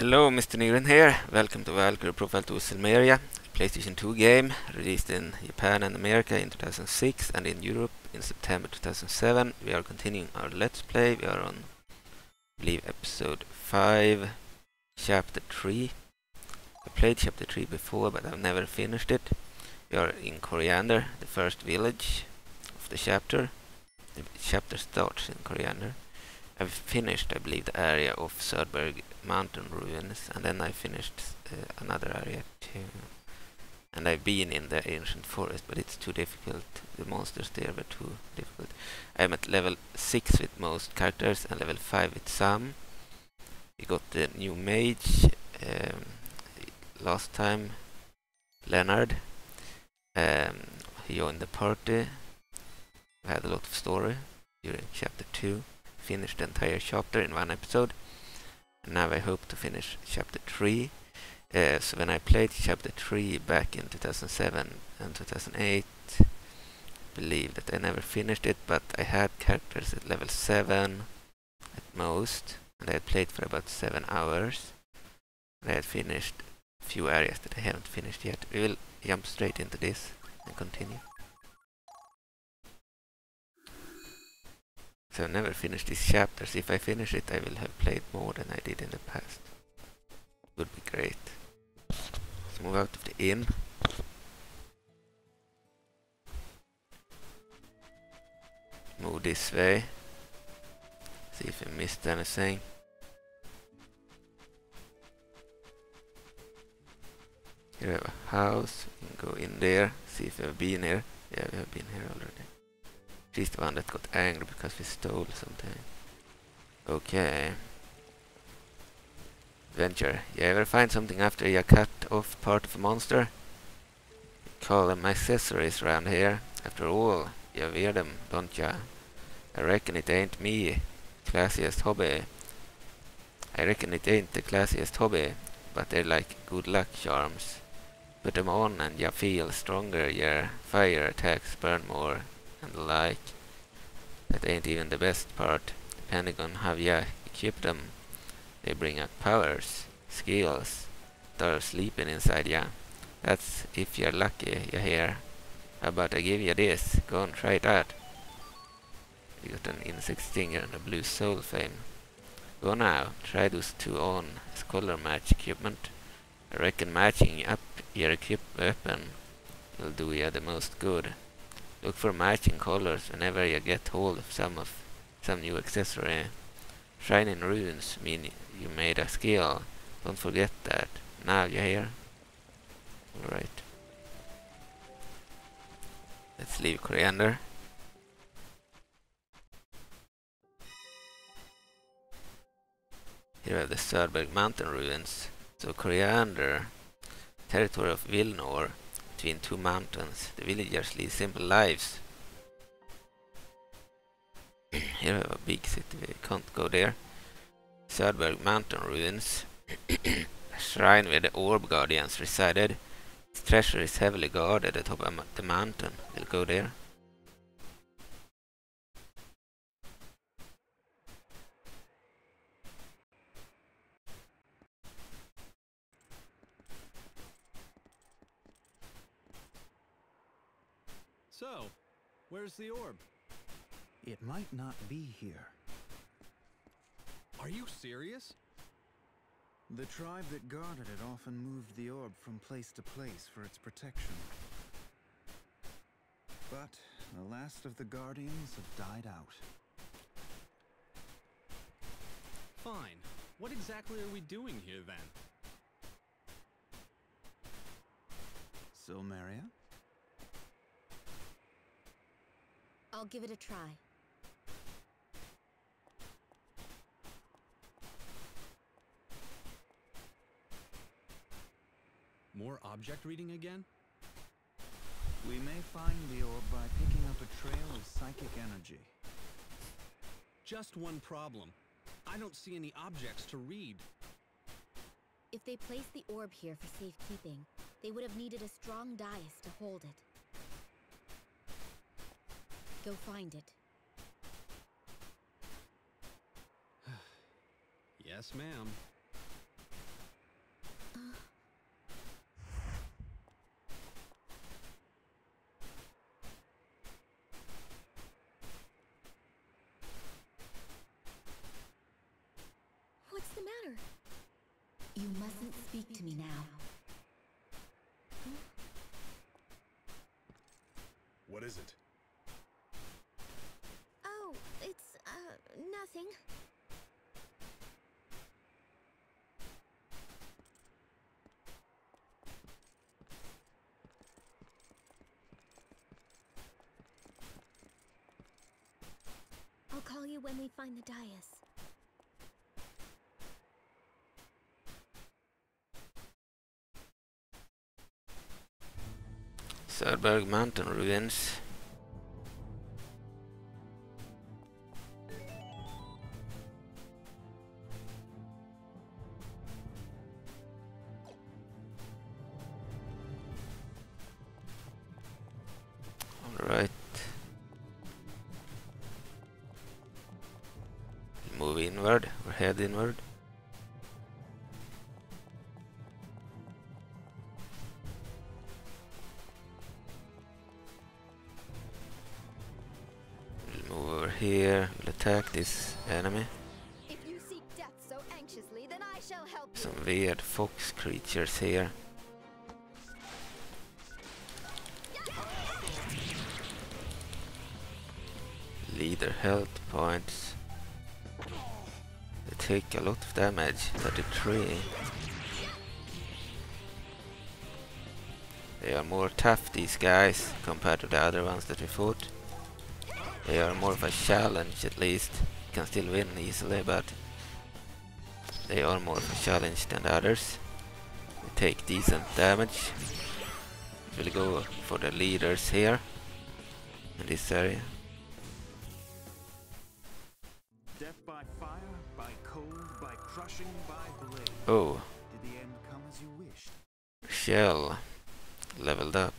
Hello, Mr. Nygren here. Welcome to Valkyrie Profile 2 Silmeria, PlayStation 2 game released in Japan and America in 2006 and in Europe in September 2007. We are continuing our Let's Play. We are on, I believe, episode 5, chapter 3. I played chapter 3 before, but I've never finished it. We are in Coriander, the first village of the chapter. The chapter starts in Coriander. I've finished, I believe, the area of Serdberg mountain ruins, and then I finished uh, another area too. And I've been in the ancient forest, but it's too difficult. The monsters there were too difficult. I'm at level 6 with most characters and level 5 with some. We got the new mage um, last time, Leonard. Um, he joined the party. We had a lot of story during chapter 2 finished the entire chapter in one episode. Now I hope to finish chapter 3. Uh, so when I played chapter 3 back in 2007 and 2008, I believe that I never finished it, but I had characters at level 7 at most, and I had played for about 7 hours. I had finished a few areas that I haven't finished yet. We will jump straight into this and continue. So I've never finished these chapters. If I finish it, I will have played more than I did in the past. Would be great. Let's move out of the inn. Move this way. See if I missed anything. Here we have a house. Go in there. See if we've been here. Yeah, we have been here already. She's the one that got angry because we stole something. Okay. Venture. You ever find something after you cut off part of a monster? You call them accessories around here. After all, you wear them, don't ya? I reckon it ain't me. Classiest hobby. I reckon it ain't the classiest hobby, but they're like good luck charms. Put them on and you feel stronger, your fire attacks burn more, and the like. That ain't even the best part. Depending on how you equip them, they bring out powers, skills that are sleeping inside ya. That's if you're lucky, you hear. How about I give you this? Go and try it out. You got an insect stinger and a blue soul flame. Go now, try those two on as color match equipment. I reckon matching up your equipped weapon will do you the most good. Look for matching colors whenever you get hold of some of some new accessory. Shining runes mean you made a skill. Don't forget that. Now you hear? Alright. Let's leave Coriander. Here we have the Serdberg mountain ruins. So Coriander, territory of Villnore, between two mountains. The villagers lead simple lives. Here we have a big city, we can't go there. Serdberg mountain ruins. a shrine where the orb guardians resided. Its treasure is heavily guarded at the top of the mountain. We'll go there. The orb? It might not be here. Are you serious? The tribe that guarded it often moved the orb from place to place for its protection. But the last of the Guardians have died out. Fine. What exactly are we doing here then? Silmeria? I'll give it a try. More object reading again? We may find the orb by picking up a trail of psychic energy. Just one problem. I don't see any objects to read. If they placed the orb here for safekeeping, they would have needed a strong dais to hold it. Go find it. Yes, ma'am. You mustn't speak to me now. What is it? Oh, it's, uh, nothing. I'll call you when we find the dais. Serdberg Mountain Ruins. Creatures here. Leader health points. They take a lot of damage. 33. They are more tough these guys compared to the other ones that we fought. They are more of a challenge at least. Can still win easily but they are more of a challenge than the others. Take decent damage. We'll go for the leaders here in this area. Death by fire, by cold, by crushing, by blade. Oh, Did the end come as you wished? shell leveled up.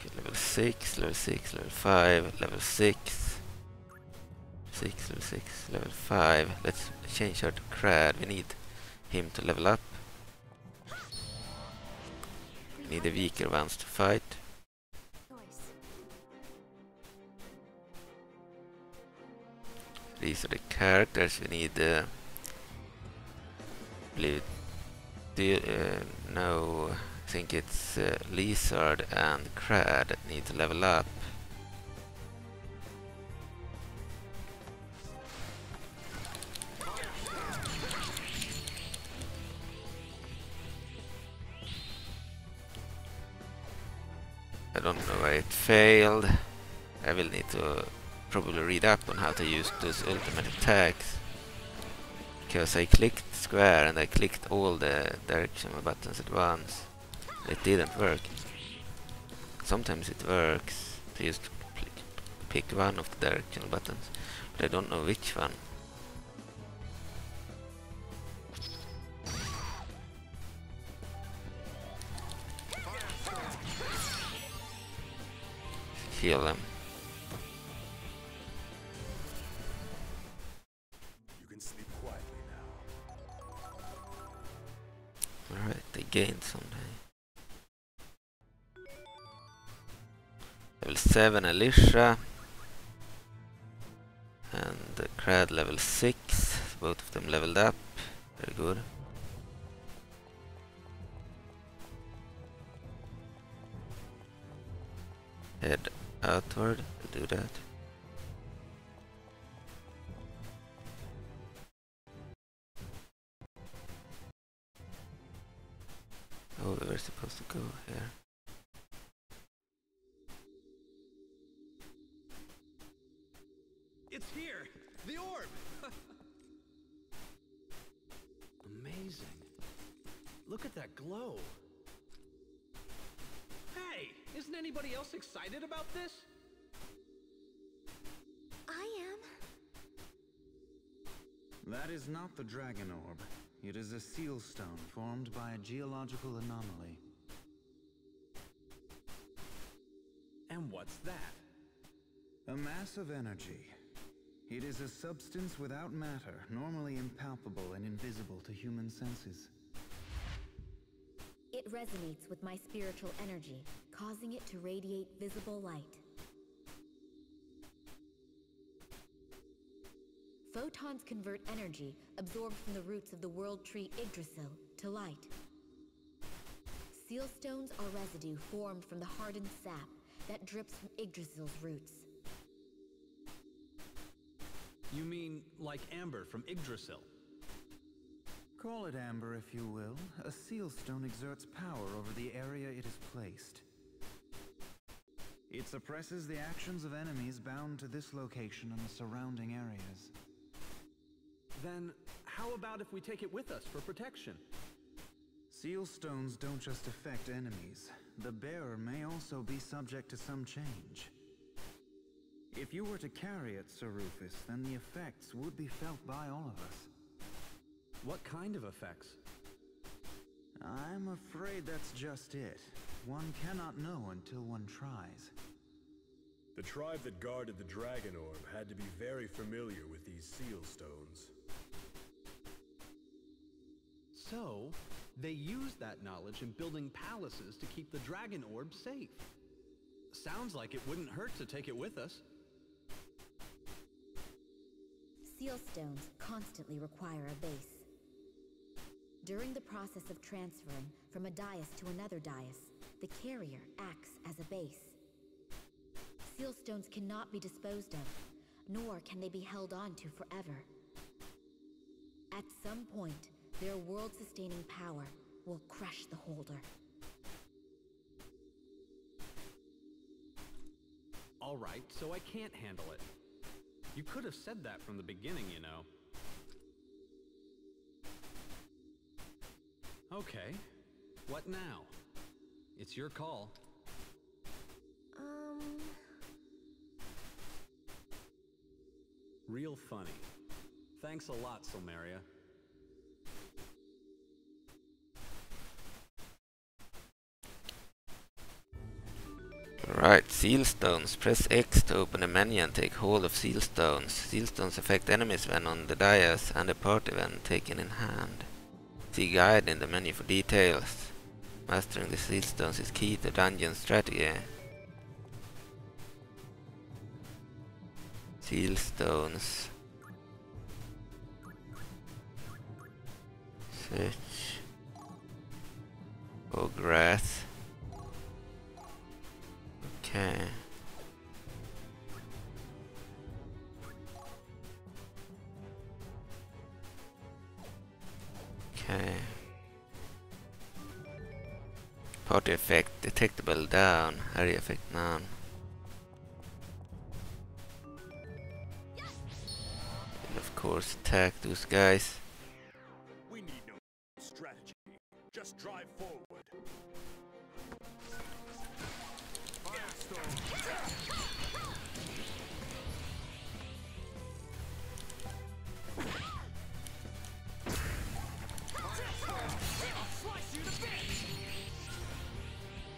Okay, level 6, level 6, level 5, level 6. 6, level 6, level 5. Let's change her to Crade. We need him to level up. We need the weaker ones to fight. These are the characters we need. Uh, believe the, uh, no, I think it's uh, Lizard and Crade that need to level up. I don't know why it failed. I will need to probably read up on how to use those ultimate attacks. Because I clicked square and I clicked all the directional buttons at once. It didn't work. Sometimes it works to just pick one of the directional buttons, but I don't know which one. Heal them. You can sleep quietly now. Alright, they gained some. Level 7 Alicia. And uh, Crade level 6. Both of them leveled up. Very good. Head outward. We'll do that. Oh, we were supposed to go here. It's here! The orb! Amazing. Look at that glow. Hey, isn't anybody else excited about this? I am. That is not the dragon orb. It is a seal stone formed by a geological anomaly. And what's that? A mass of energy. It is a substance without matter, normally impalpable and invisible to human senses. It resonates with my spiritual energy, causing it to radiate visible light. Photons convert energy absorbed from the roots of the world tree Yggdrasil to light. Seal stones are residue formed from the hardened sap that drips from Yggdrasil's roots. You mean like amber from Yggdrasil? Call it amber if you will. A seal stone exerts power over the area it is placed. It suppresses the actions of enemies bound to this location and the surrounding areas. Then how about if we take it with us for protection? Seal stones don't just affect enemies. The bearer may also be subject to some change. If you were to carry it, Sir Rufus, then the effects would be felt by all of us. What kind of effects? I'm afraid that's just it. One cannot know until one tries. The tribe that guarded the Dragon Orb had to be very familiar with these seal stones. So, they used that knowledge in building palaces to keep the Dragon Orb safe. Sounds like it wouldn't hurt to take it with us. Seal stones constantly require a base. During the process of transferring from a dais to another dais, the carrier acts as a base. Seal stones cannot be disposed of, nor can they be held onto forever. At some point, their world-sustaining power will crush the holder. All right, so I can't handle it. You could have said that from the beginning, you know. Okay, what now? It's your call. Real funny. Thanks a lot, Silmeria. Right, seal stones. Press X to open the menu and take hold of seal stones. Seal stones affect enemies when on the dais and the party when taken in hand. See guide in the menu for details. Mastering the seal stones is key to dungeon strategy. Seal stones. Search. Oh, grass. Okay. Okay. Party effect detectable down. Area effect none. Course attack those guys. We need no strategy. Just drive forward.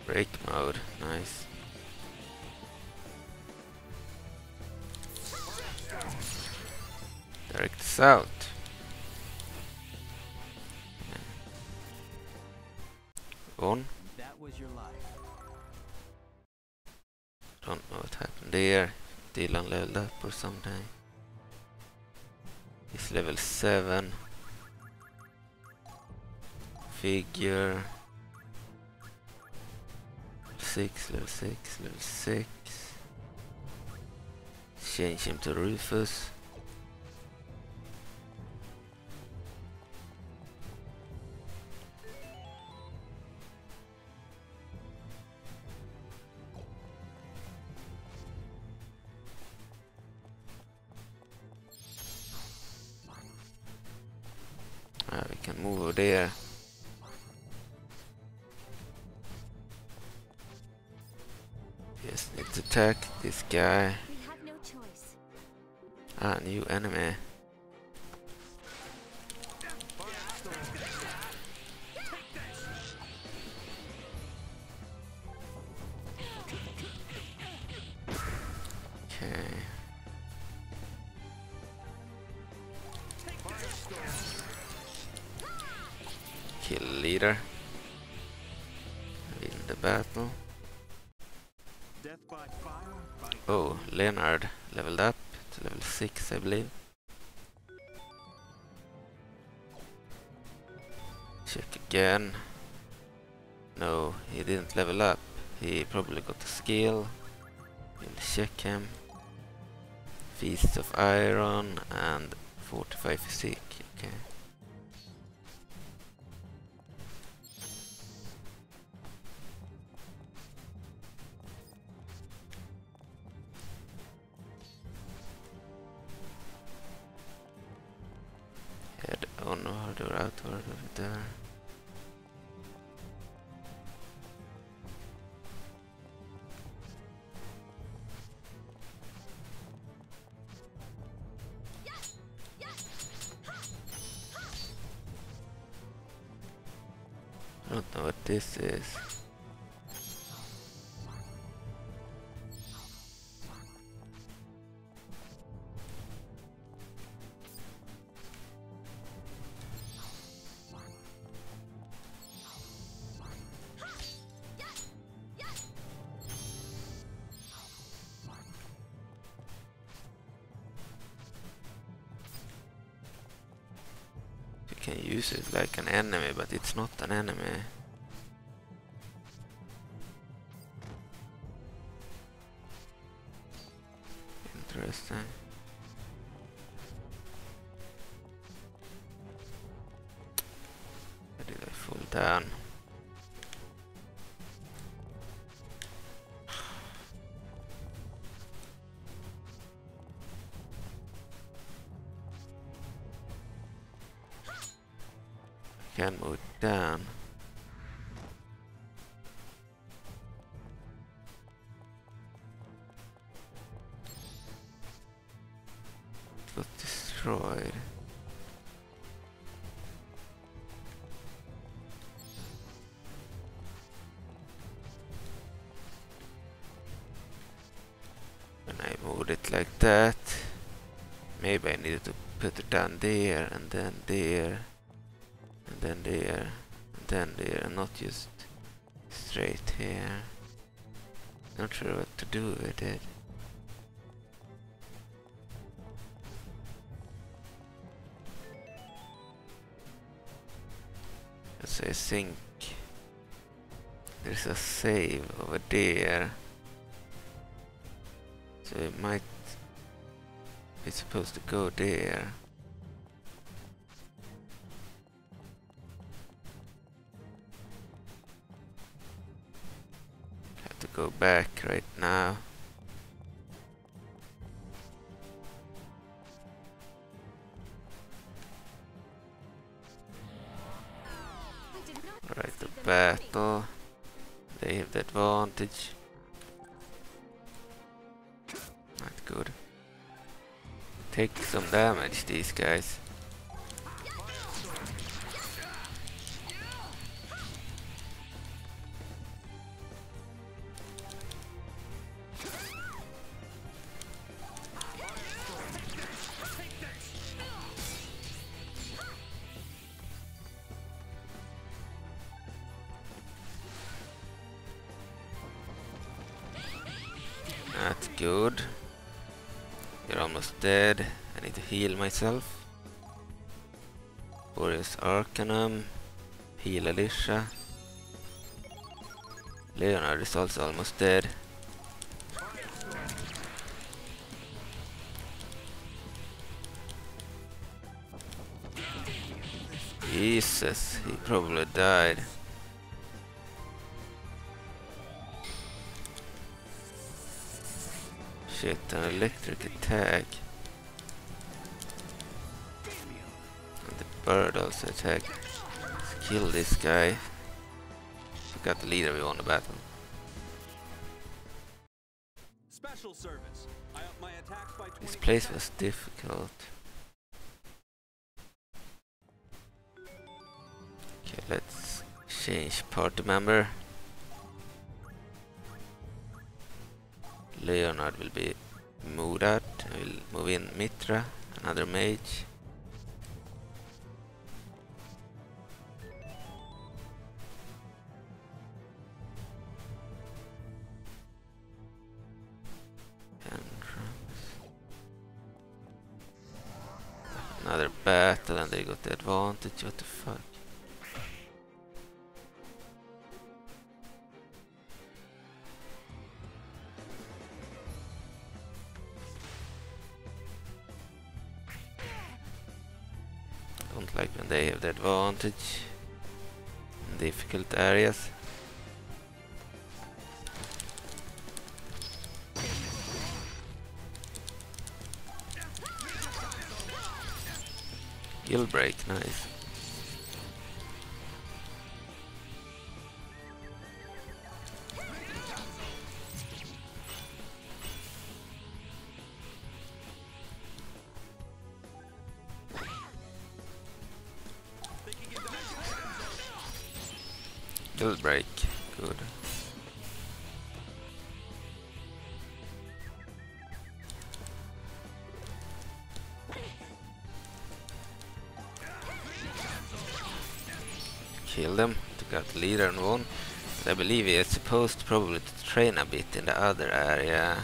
Break mode. Nice. South. On. Don't know what happened there. Dylan leveled up or something. He's level 7. Figure. 6, level 6, level 6. Change him to Rufus. This skill. We'll check him. Feast of Iron and Fortify Physique. Can move down. It destroyed. When I moved it like that, maybe I needed to put it down there and then there and then there then there not just straight here. Not sure what to do with it. So I think there's a save over there. So it might be supposed to go there. Go back right now. Right, the battle. They have the advantage. Not good. Take some damage, these guys. Myself. Boreas Arcanum. Heal Alicia. Leonard is also almost dead. Jesus, he probably died. Shit, an electric attack. And the bird also attack. Let's kill this guy. We got the leader, we won the battle. Special service. I up my attacks by 20 This place was difficult. Okay, let's change party member. Leonard will be moved out. We'll move in Mitra, another mage. What the fuck? Don't like when they have the advantage in difficult areas. He'll break, nice. I believe is supposed probably to train a bit in the other area.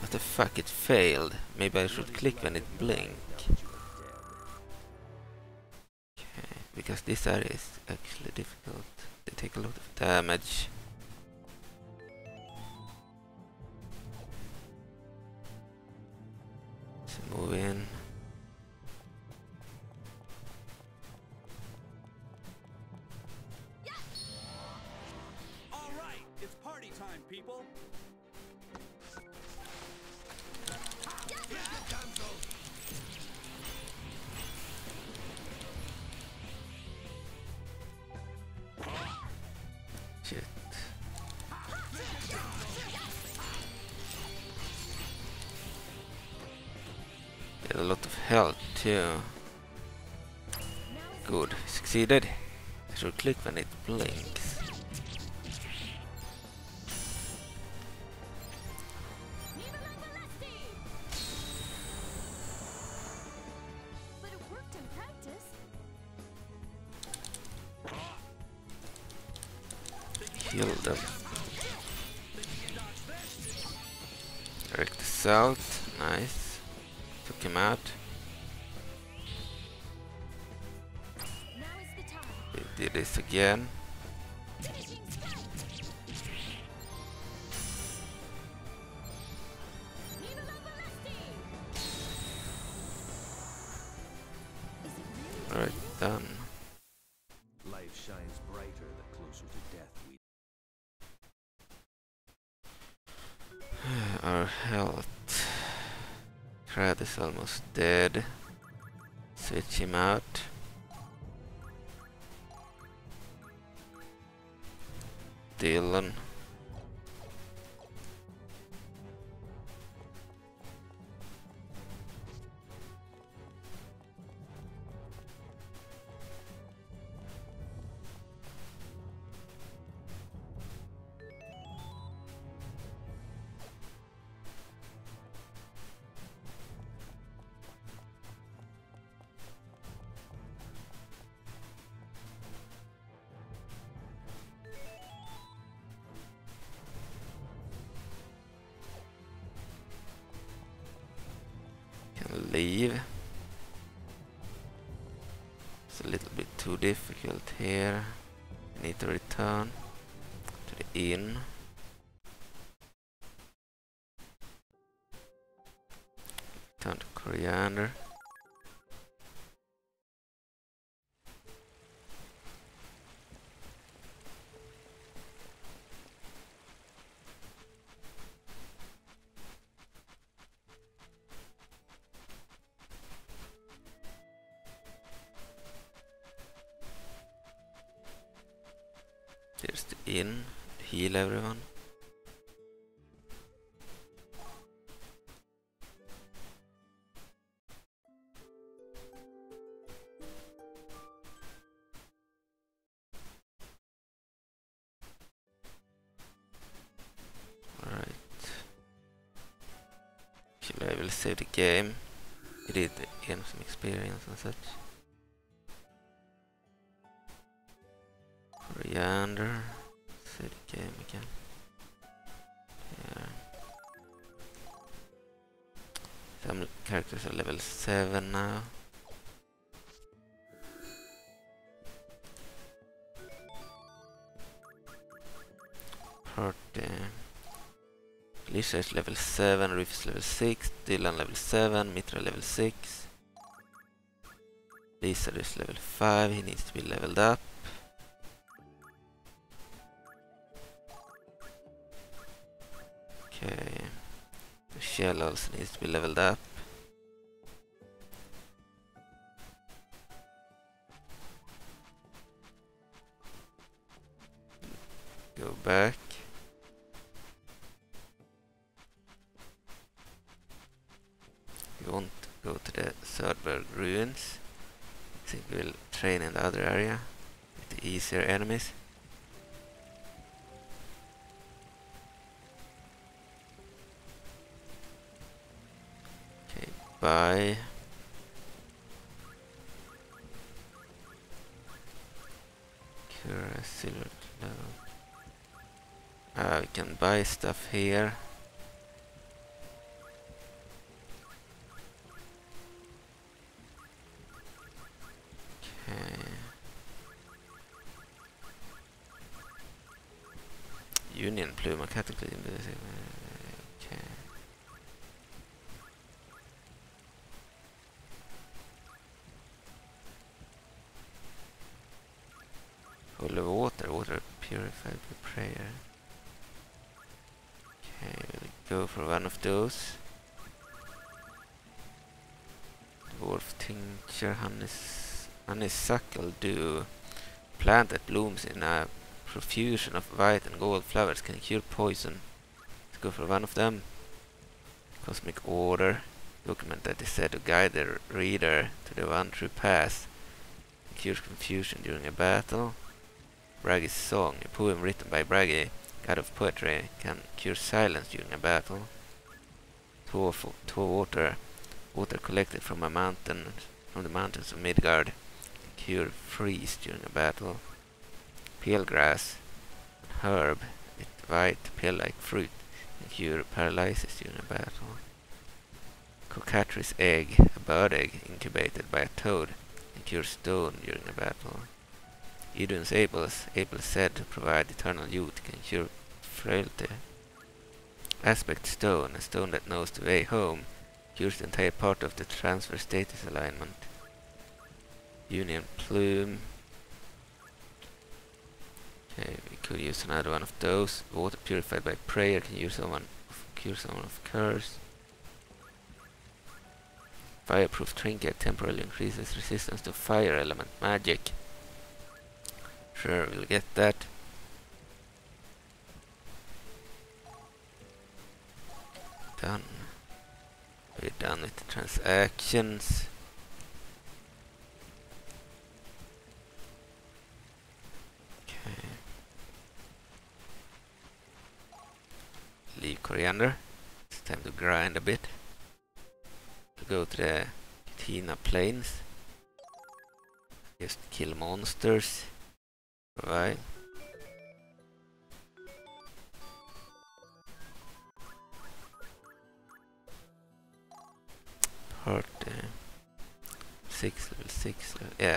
What the fuck, it failed. Maybe I should click when it blink. Okay, because this area is actually difficult. They take a lot of damage. Is almost dead. Switch him out. Dylan. Leave. It's a little bit too difficult here. I Need to return to the inn. Return to Coriander. Lisa level 7, Riff is level 6, Dylan level 7, Mitra level 6. Lizard is level 5, he needs to be leveled up. Okay. Shell also needs to be leveled up. With the easier enemies. Okay, bye. Cura silver. Uh, we can buy stuff here. Cataclysm. Okay. Holy water, water purified by prayer. Okay, we'll go for one of those. Dwarf tincture, honey, honeysuckle dew. Plant that blooms in a profusion of white and gold flowers can cure poison. Let's go for one of them. Cosmic order. Document that is said to guide the reader to the one true path. Cures confusion during a battle. Bragi's song, a poem written by Bragi, god of poetry, can cure silence during a battle. Two, water, water collected from a mountain, from the mountains of Midgard, cure freeze during a battle. Peel grass, herb with white pill-like fruit, can cure paralysis during a battle. Cockatrice egg, a bird egg incubated by a toad, can cure stone during a battle. Idun's apples, apples said to provide eternal youth, can cure frailty. Aspect stone, a stone that knows the way home, cures the entire part of the transfer status alignment. Union plume. Okay, we could use another one of those. Water purified by prayer can use someone cure someone of curse. Fireproof trinket temporarily increases resistance to fire element magic. Sure, we'll get that. Done. We're done with the transactions. Okay. Leave coriander. It's time to grind a bit. To go to the Tina Plains. Just kill monsters. Right. Part uh, 6, level 6. Level, yeah,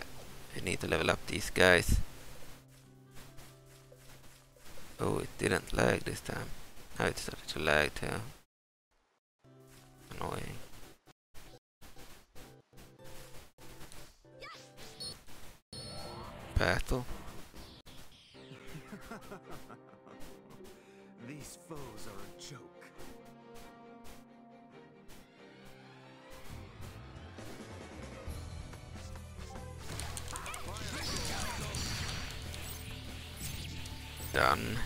we need to level up these guys. Oh, it didn't lag this time. Now it started to lag too. Annoying. Battle. These foes are a joke. Done.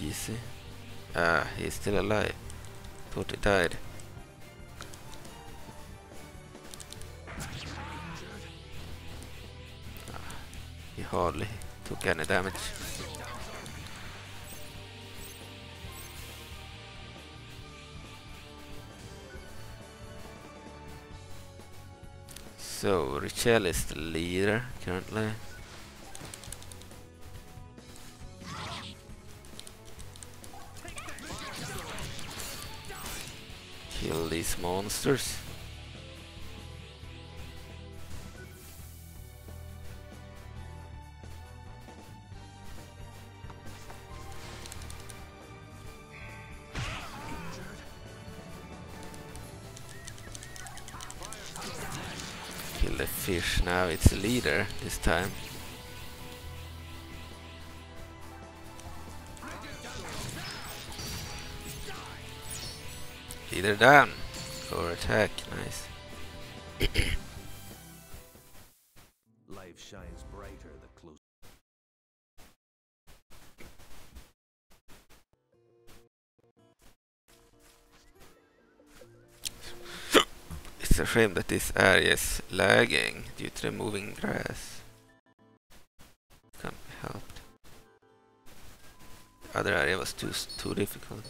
Easy. Ah, he's still alive. Thought he died. Ah, he hardly took any damage. So, Richel is the leader currently. These monsters. Kill the fish now, it's leader this time. Leader down. Or attack, nice. Life shines brighter the closer. It's a shame that this area is lagging due to the moving grass. Can't be helped. The other area was too too difficult.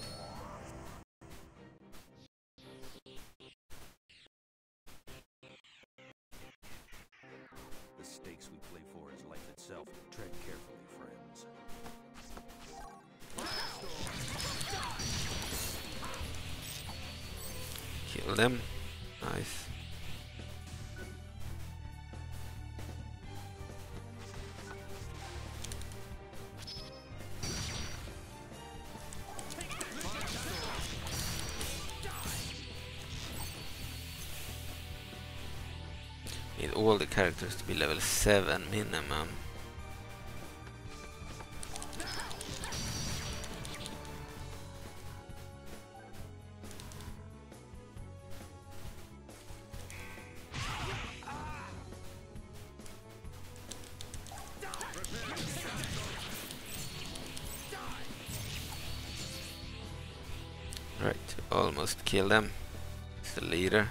Characters to be level 7 minimum. Right, almost kill them. It's the leader.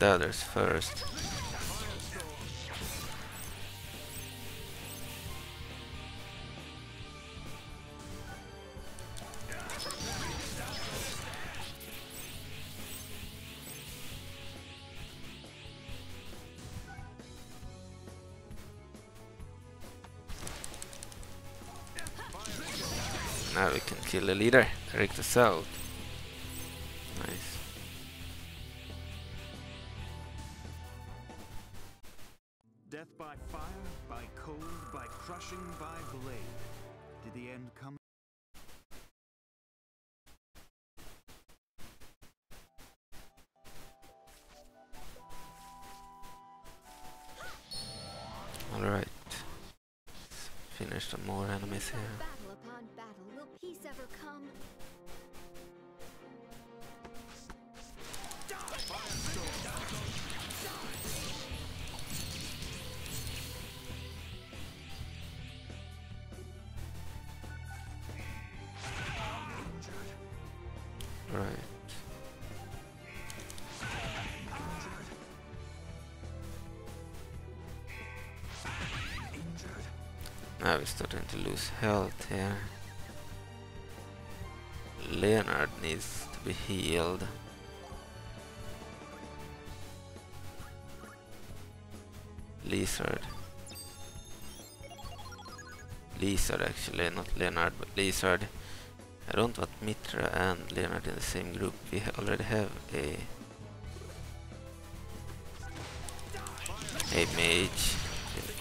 The others first. Now we can kill the leader, direct assault. Alright. Finish some more enemies here. Health here. Leonard needs to be healed. Lizard. Lizard actually, not Leonard, but Lizard. I don't want Mitra and Leonard in the same group. We already have a a mage.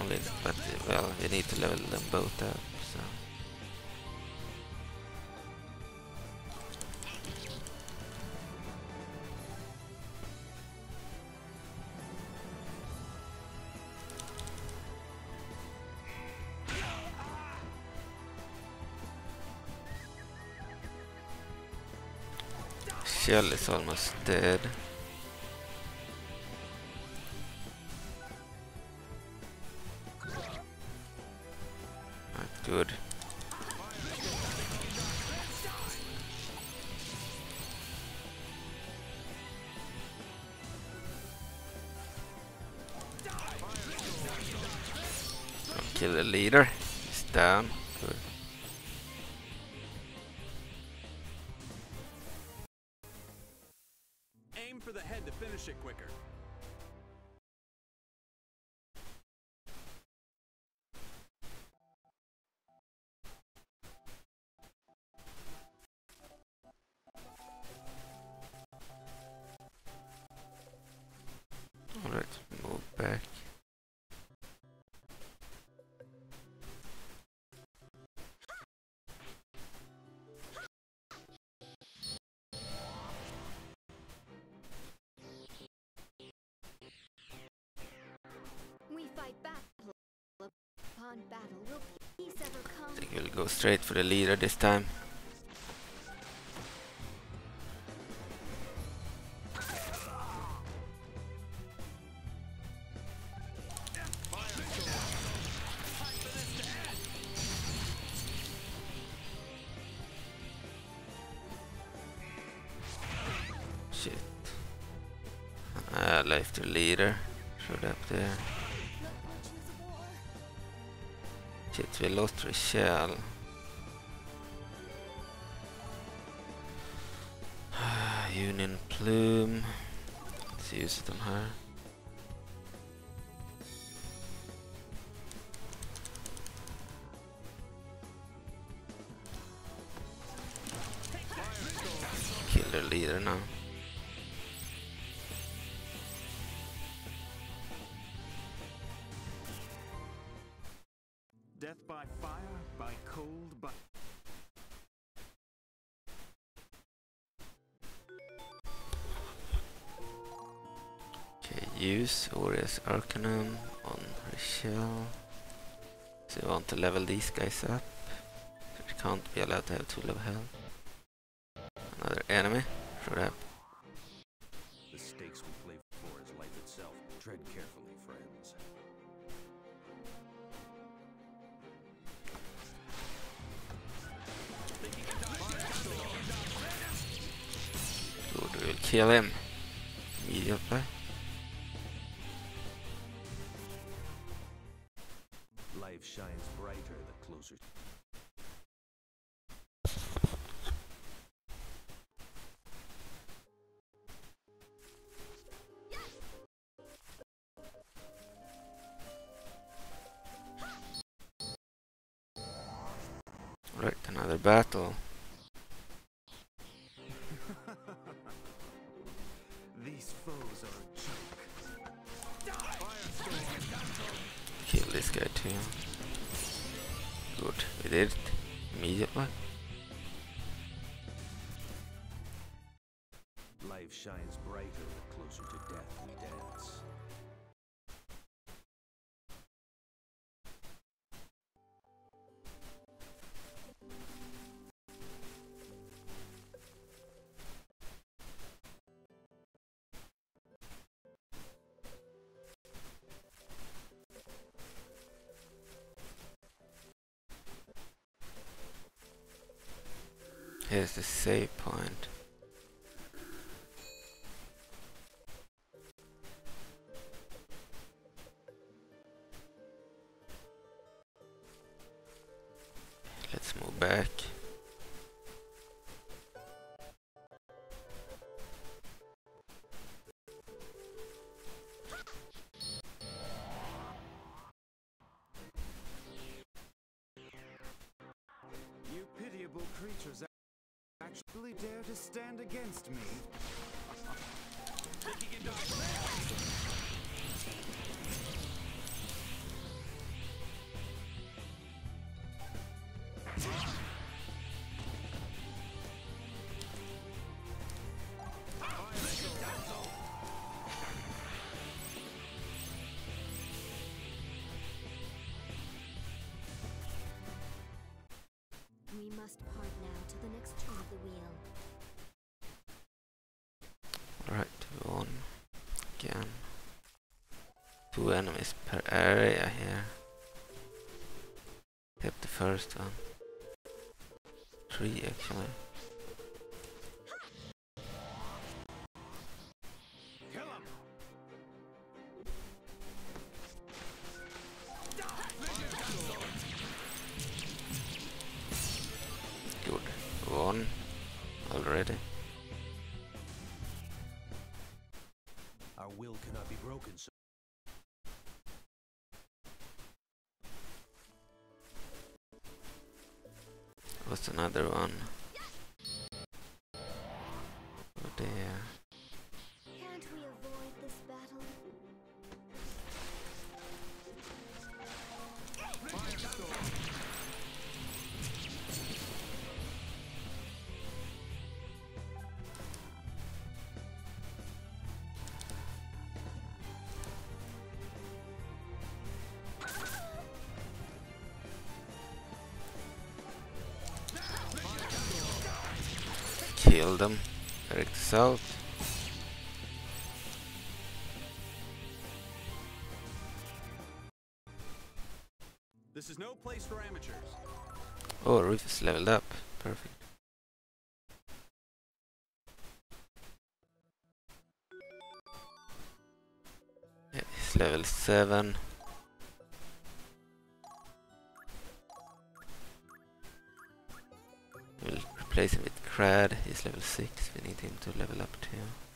Only, but well, we need to level them both up. Shell is almost dead. Straight for the leader this time. Shit. I left the leader. Showed up there. Shit, we lost Rochelle. Plume. Let's use it on her. Kill their leader now. Death by fire, by cold, by... use Aureus Arcanum on Rochelle. So we want to level these guys up. We can't be allowed to have two level health. Another enemy. Showed up. The stakes Here's stand against me? We must part now to the next turn of the wheel. Right, one again. Two enemies per area here. Except the first one. Three actually. What's another one? 7. We'll replace him with Crade. He's level 6. We need him to level up too.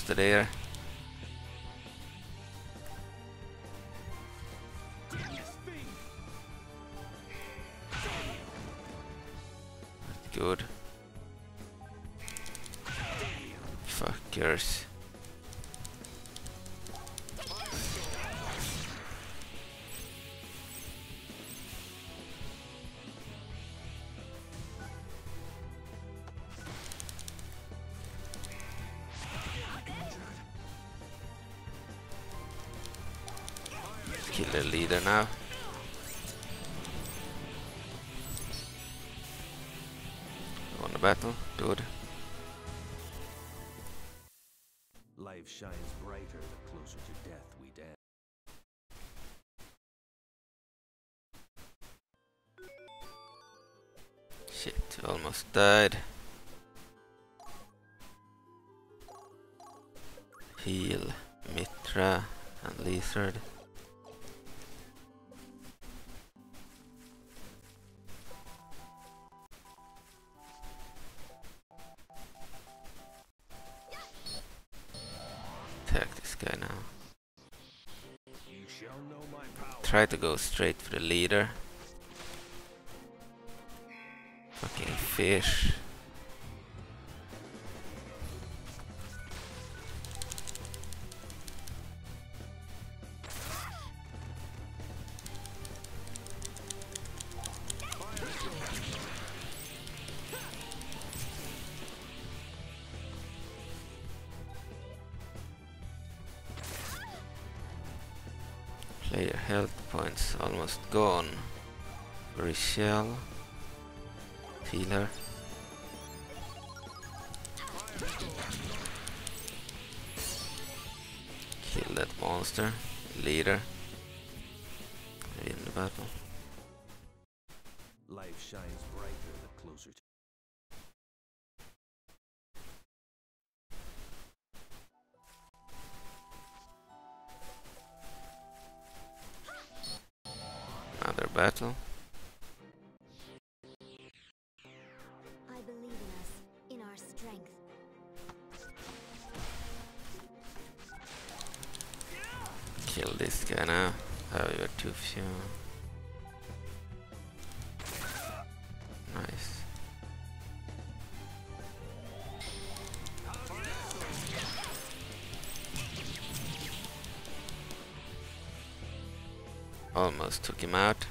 Monster there. Battle. Good. life shines brighter the closer to death we dance. Shit, almost died. Heal, Mitra, and Lizard. Guy now. Try to go straight for the leader. Fucking fish. Took him out.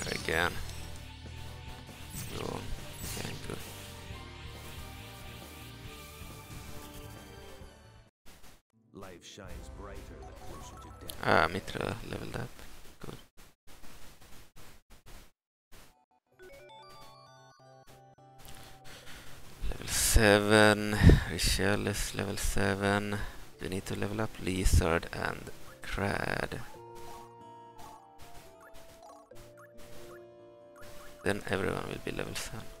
Try again. Go. Yeah, good. Life shines brighter the closer to death. Ah, Mitra leveled up. Good. Level 7. Rochelle's level 7. We need to level up Lizard and Crade. Then everyone will be level 7.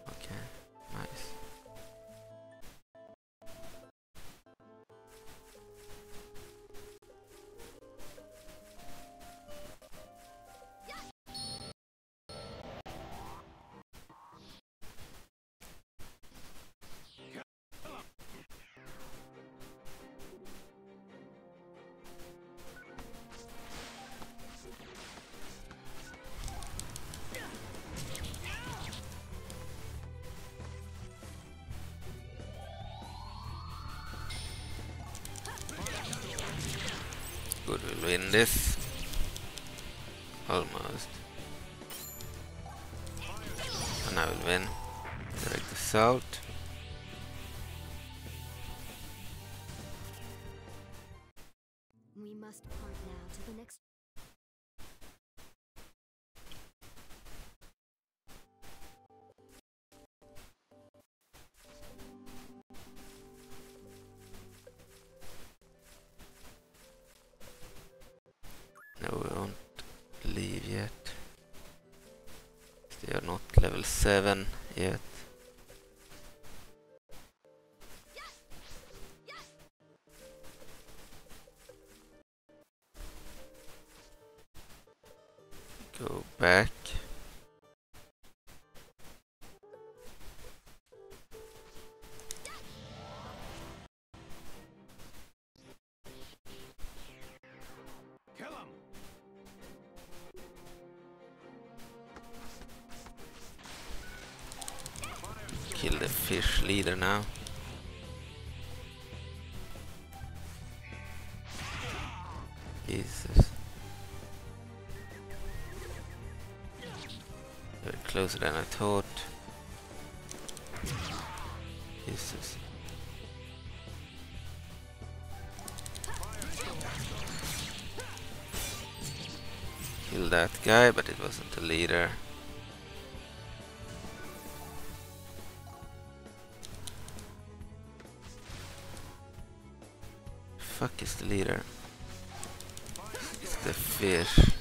They are not level 7 yet. Go back. Closer than I thought. Jesus. Kill that guy, but it wasn't the leader. Fuck is the leader? It's the fish.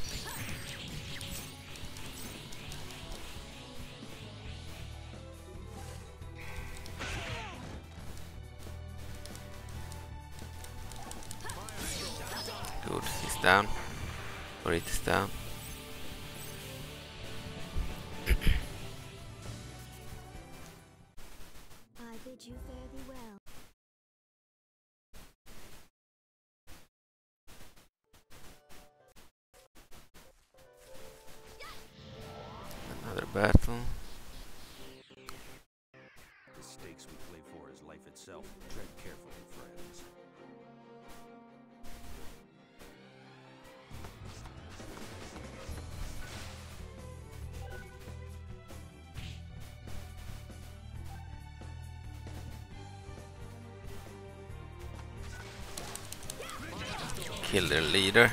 Leader.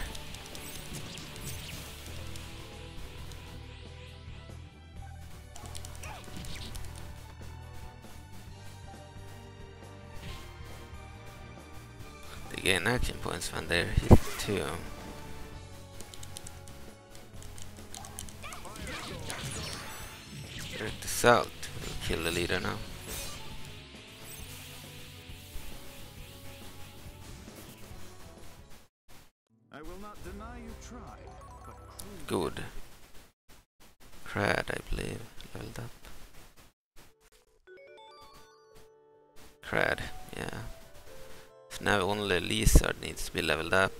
They gain action points when they're hit too. Direct assault will kill the leader now. Lizard needs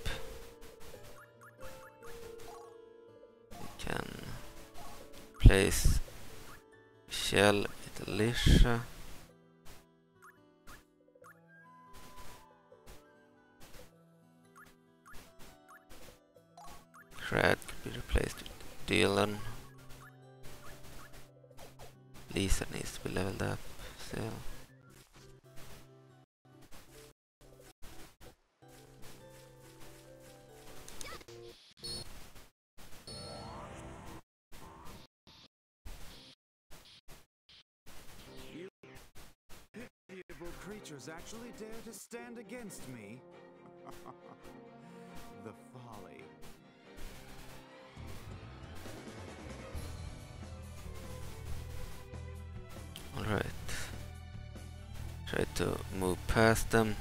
creatures actually dare to stand against me? the folly. Alright. Try to move past them.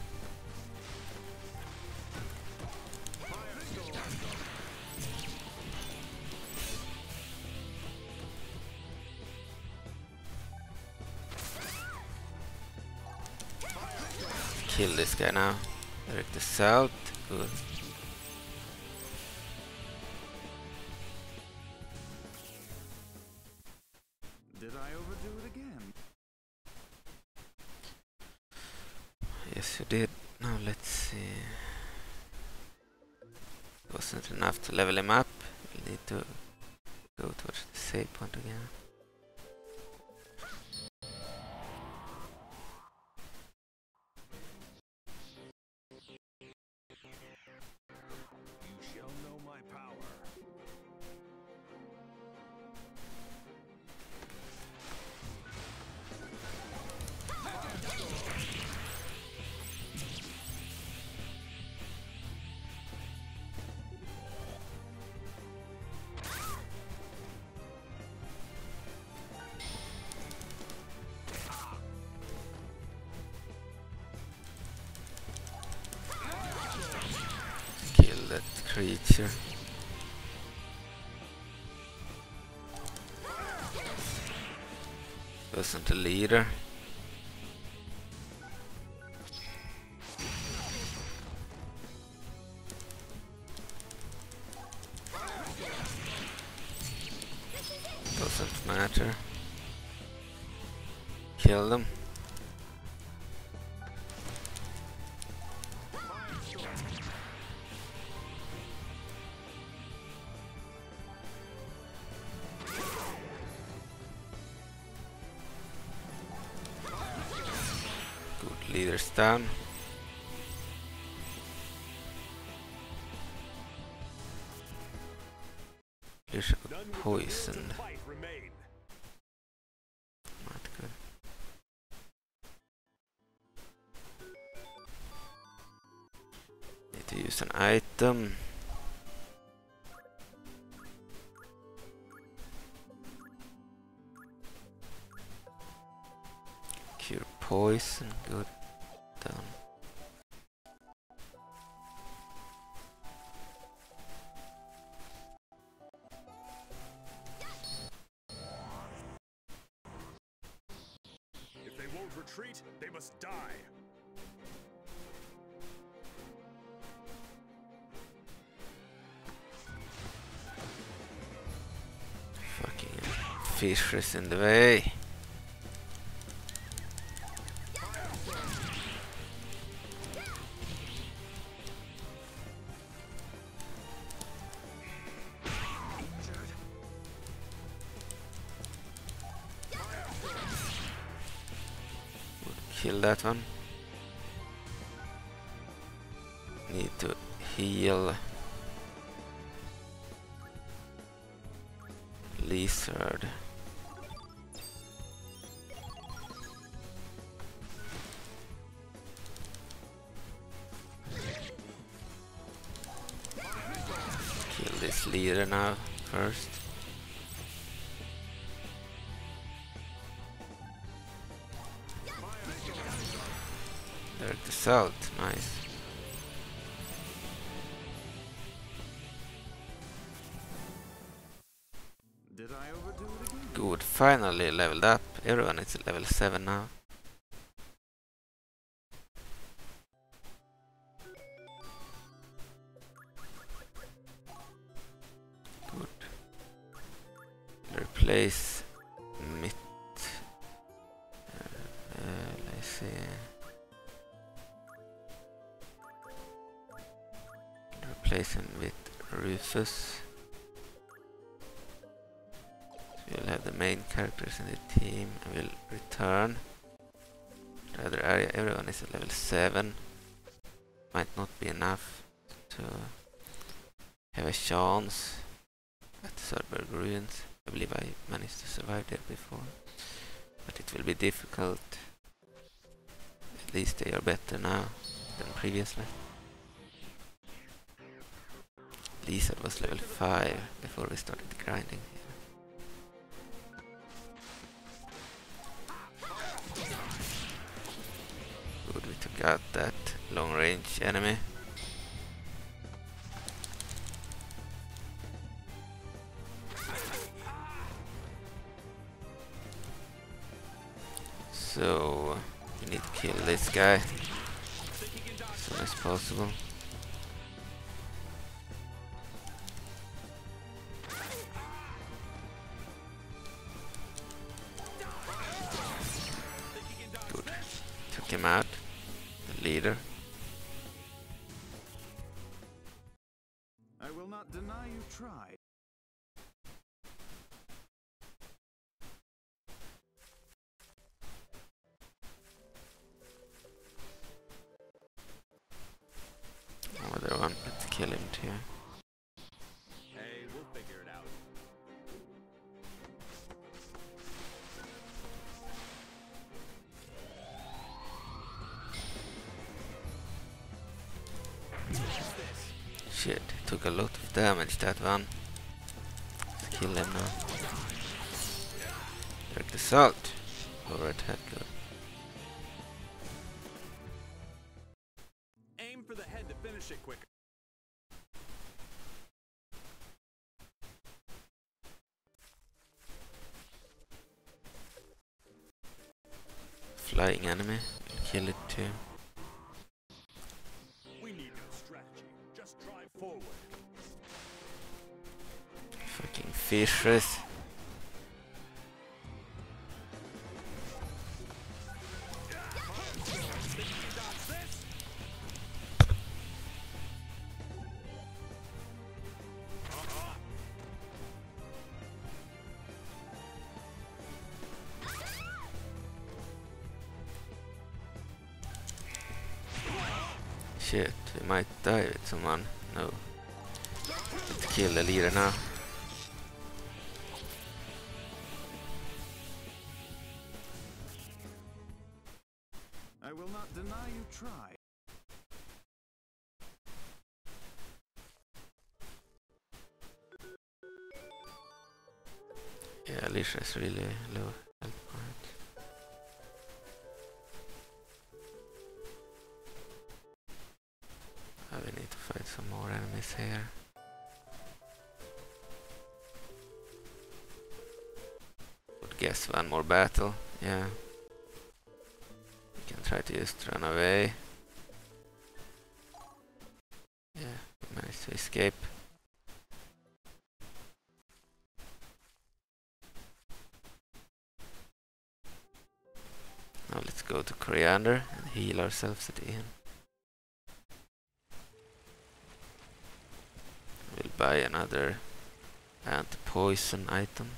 Guy now. Direct assault. Good. Did I overdo it again? Yes, you did. Now let's see. Wasn't enough to level him up. We'll need to go towards the save point again. Down. To poison. Not good. Need to use an item. Fish is in the way. Kill that one. Need to heal lizard. Leader now first. Direct assault, nice. Good, finally leveled up. Everyone is level 7 now. Guy as soon as possible. Good. Took him out. The leader. I will not deny you tried. Damage that one. Let's kill him now. Direct assault. Over attack. Good. Aim for the head to finish it quicker. Flying enemy. Kill it too. Fishes. Shit, we might die with someone. No. Let's kill the leader now. Battle, yeah. We can try to just run away. Yeah, we managed to escape. Now let's go to Coriander and heal ourselves at the end. We'll buy another anti-poison item.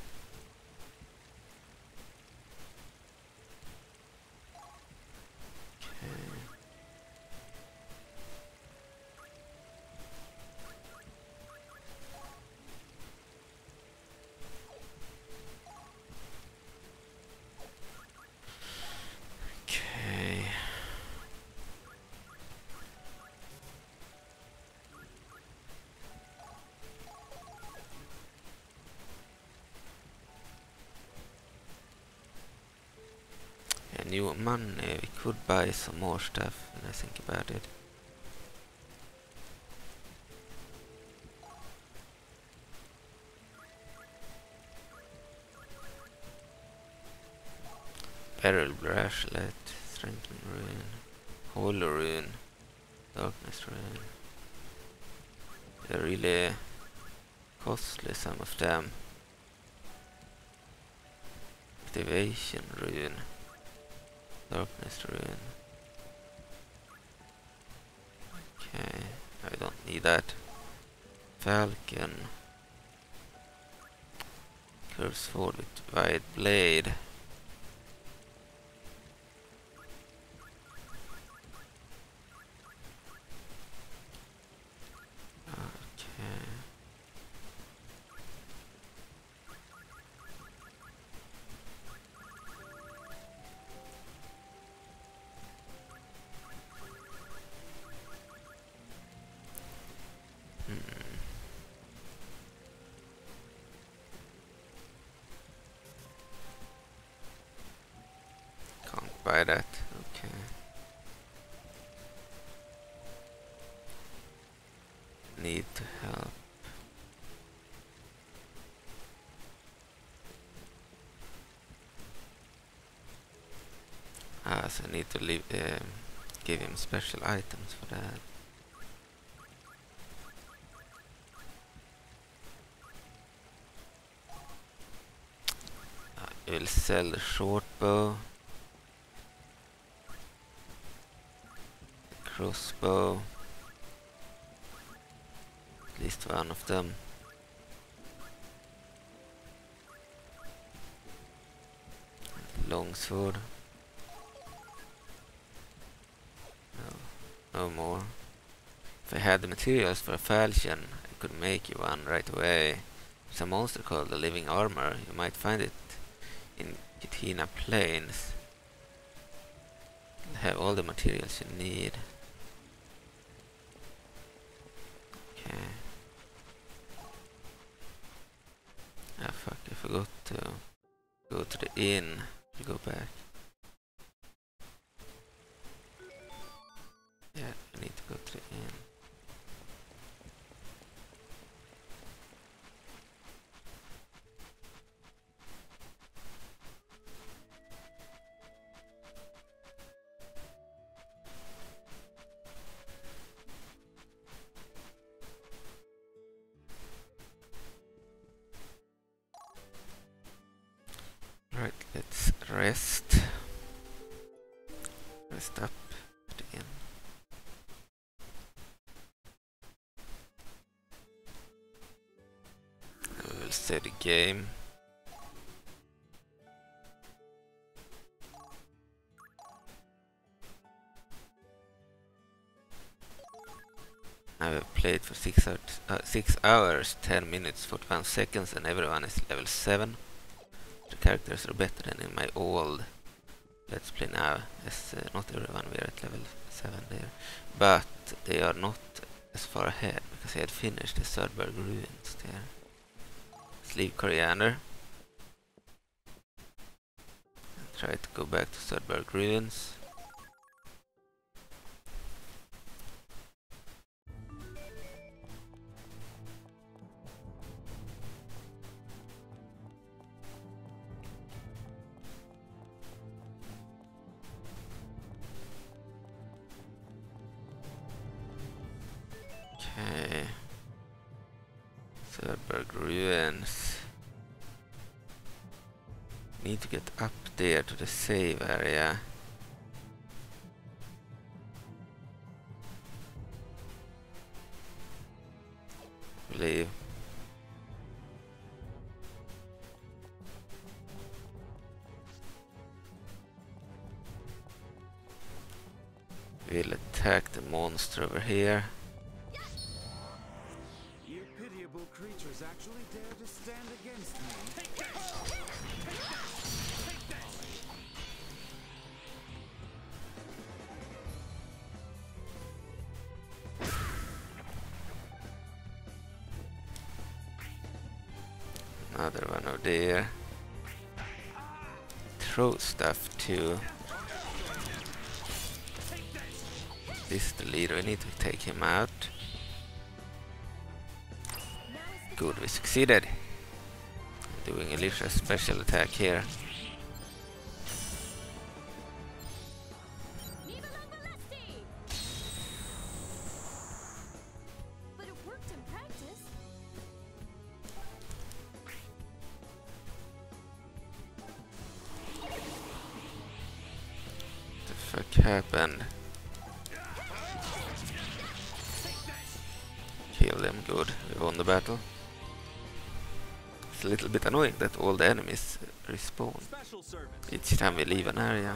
Money. Eh, we could buy some more stuff when I think about it. Beryl bracelet, strengthen rune, holy rune, darkness rune. They're really costly, some of them. Activation rune. Darkness rune. Okay, I don't need that. Falcon. Curved sword with wide blade. Buy that. Okay. Need to help. Ah, so I need to leave, um, give him special items for that. I will sell the short bow. Crossbow. At least one of them. Longsword. No, no more. If I had the materials for a falchion, I could make you one right away. It's a monster called the Living Armor. You might find it in Kitina Plains. They have all the materials you need. 6 hours, 10 minutes, 41 seconds and everyone is level 7. The characters are better than in my old Let's Play now, as uh, not everyone we are at level 7 there. But they are not as far ahead, because I had finished the Serdberg Ruins there. Sleep Coriander. And try to go back to Serdberg Ruins. The save area. Believe. We'll attack the monster over here. This is the leader, we need to take him out. Good, we succeeded. Doing a little special attack here. Annoying that all the enemies respawn each time we leave an area.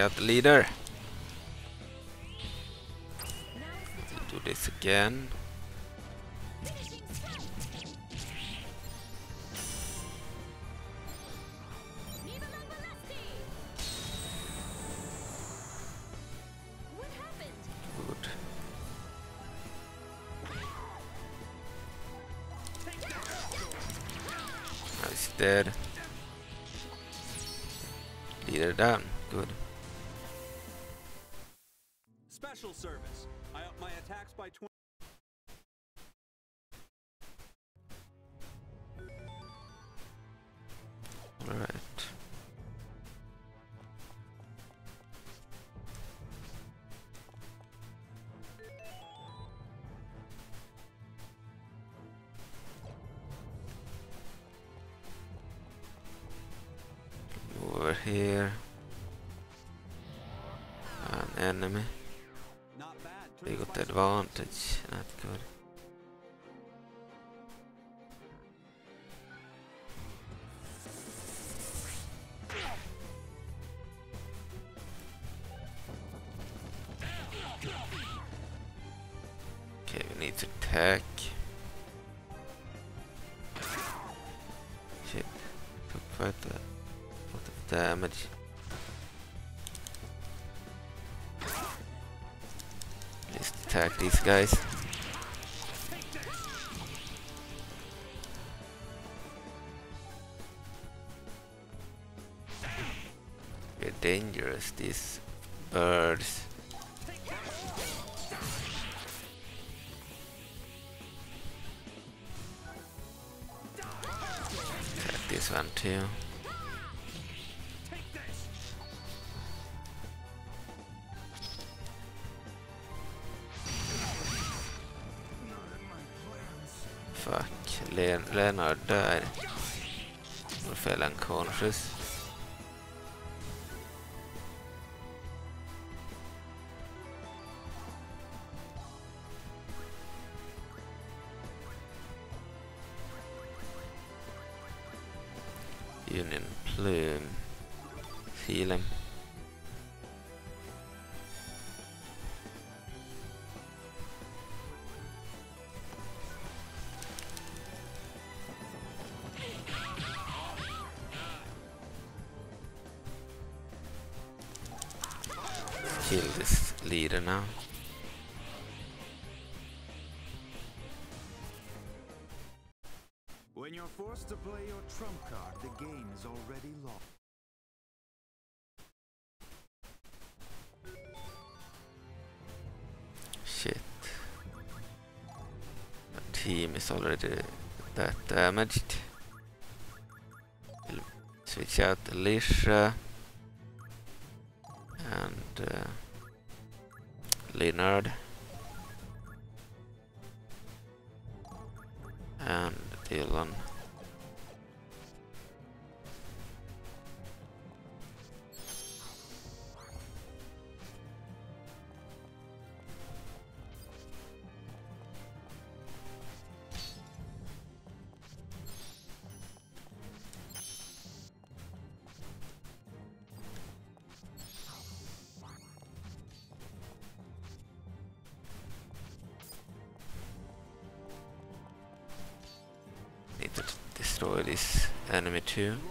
Out the leader. Do this again. Enemy. They got 25%. advantage. Not good. Okay, we need to attack. Shit, took quite a lot of damage. These guys. They're dangerous, these birds. This one too. Len Leonard died. Or fell unconscious. Forced to play your trump card, the game is already lost. Shit. The team is already that damaged. Switch out Alicia and uh, Leonard enemy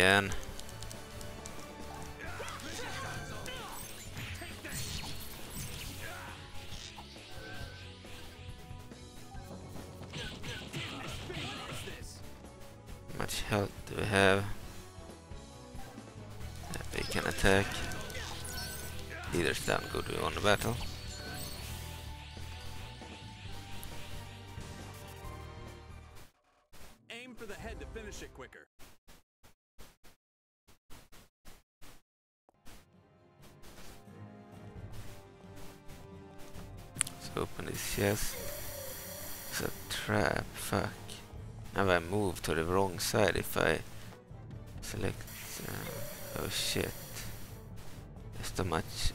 again. How much health do we have? That we can attack. Leader's down, good, we won the battle. Side if I select... Uh, oh shit. There's too much...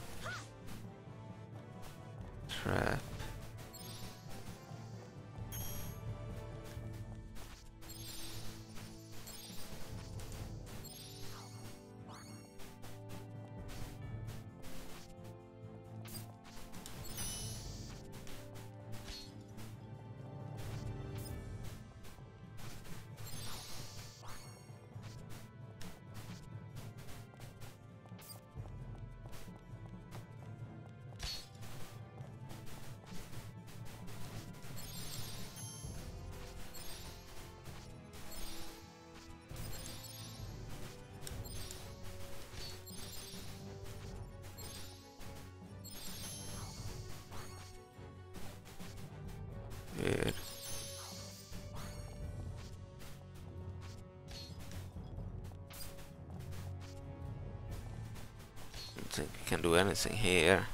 anything here.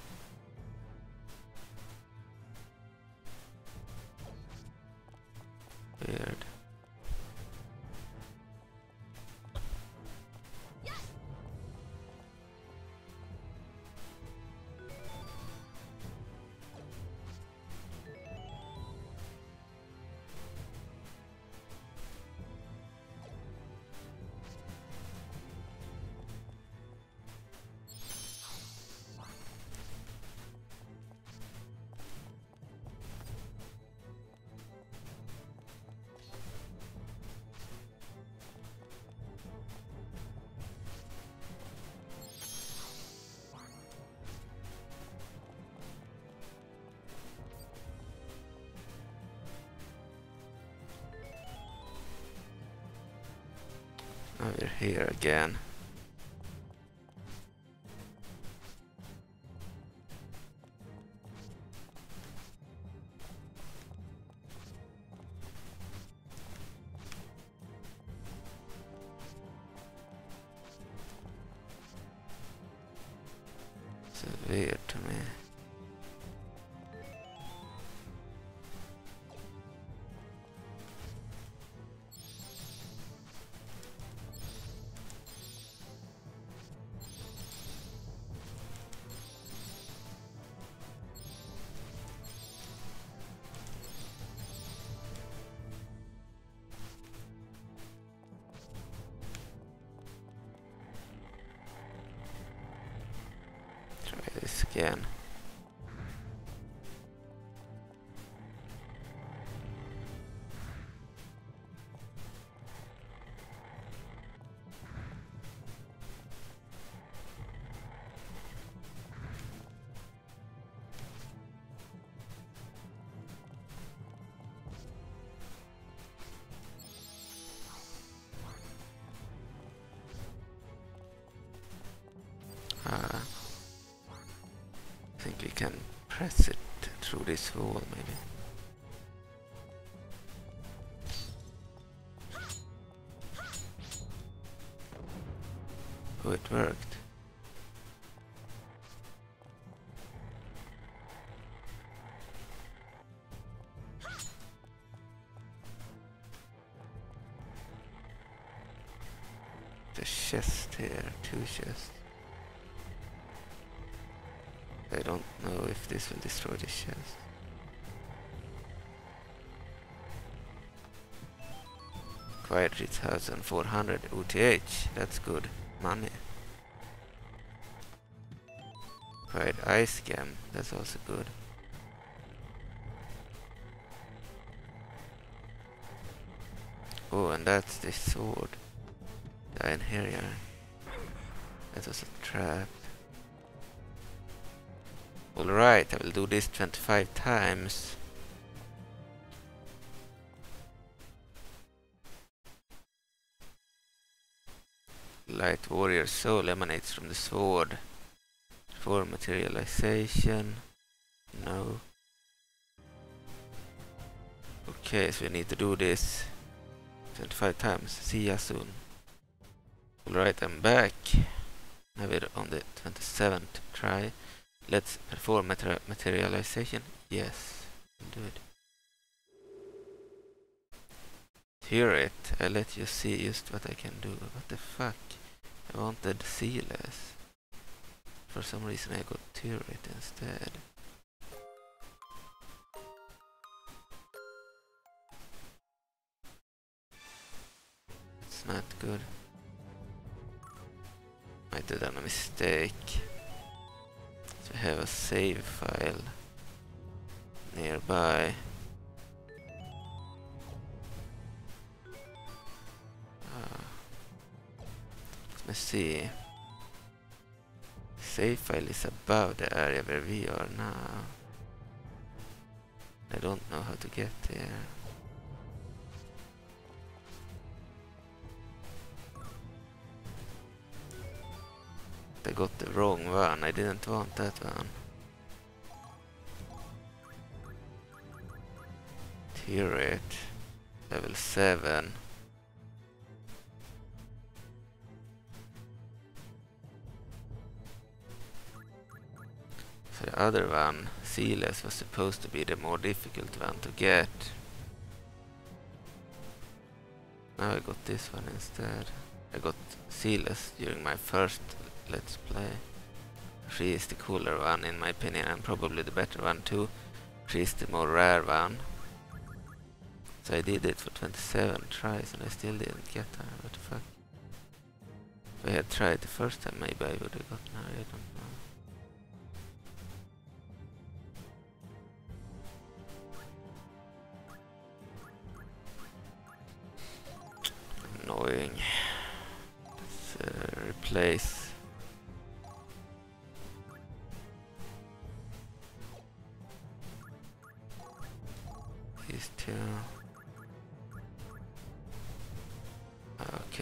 We're here again. Again. this maybe. Oh, it worked. The chest here, two chests. This will destroy the chest. Quiet 3400 OTH, that's good money. Quiet ice scam, that's also good. Oh, and that's the sword. Here, yeah. That was a trap. Alright, I will do this 25 times. Light Warrior Soul emanates from the sword. For materialization. No. Okay, so we need to do this 25 times. See ya soon. Alright, I'm back. Now we're on the 27th try. Let's perform mater materialization. Yes, do it. Hear it. I let you see just what I can do. What the fuck? I wanted sealess. For some reason I got turret instead. It's not good. Have done a mistake. Have a save file nearby. Uh, let me see. Save file is above the area where we are now. I don't know how to get there. I got the wrong one. I didn't want that one. Turret. Level 7. So the other one, Sealess, was supposed to be the more difficult one to get. Now I got this one instead. I got Sealess during my first Let's Play. She is the cooler one in my opinion and probably the better one too. She is the more rare one. So I did it for 27 tries and I still didn't get her. What the fuck? If I had tried the first time maybe I would have gotten her, I don't know. Annoying. Let's uh, replace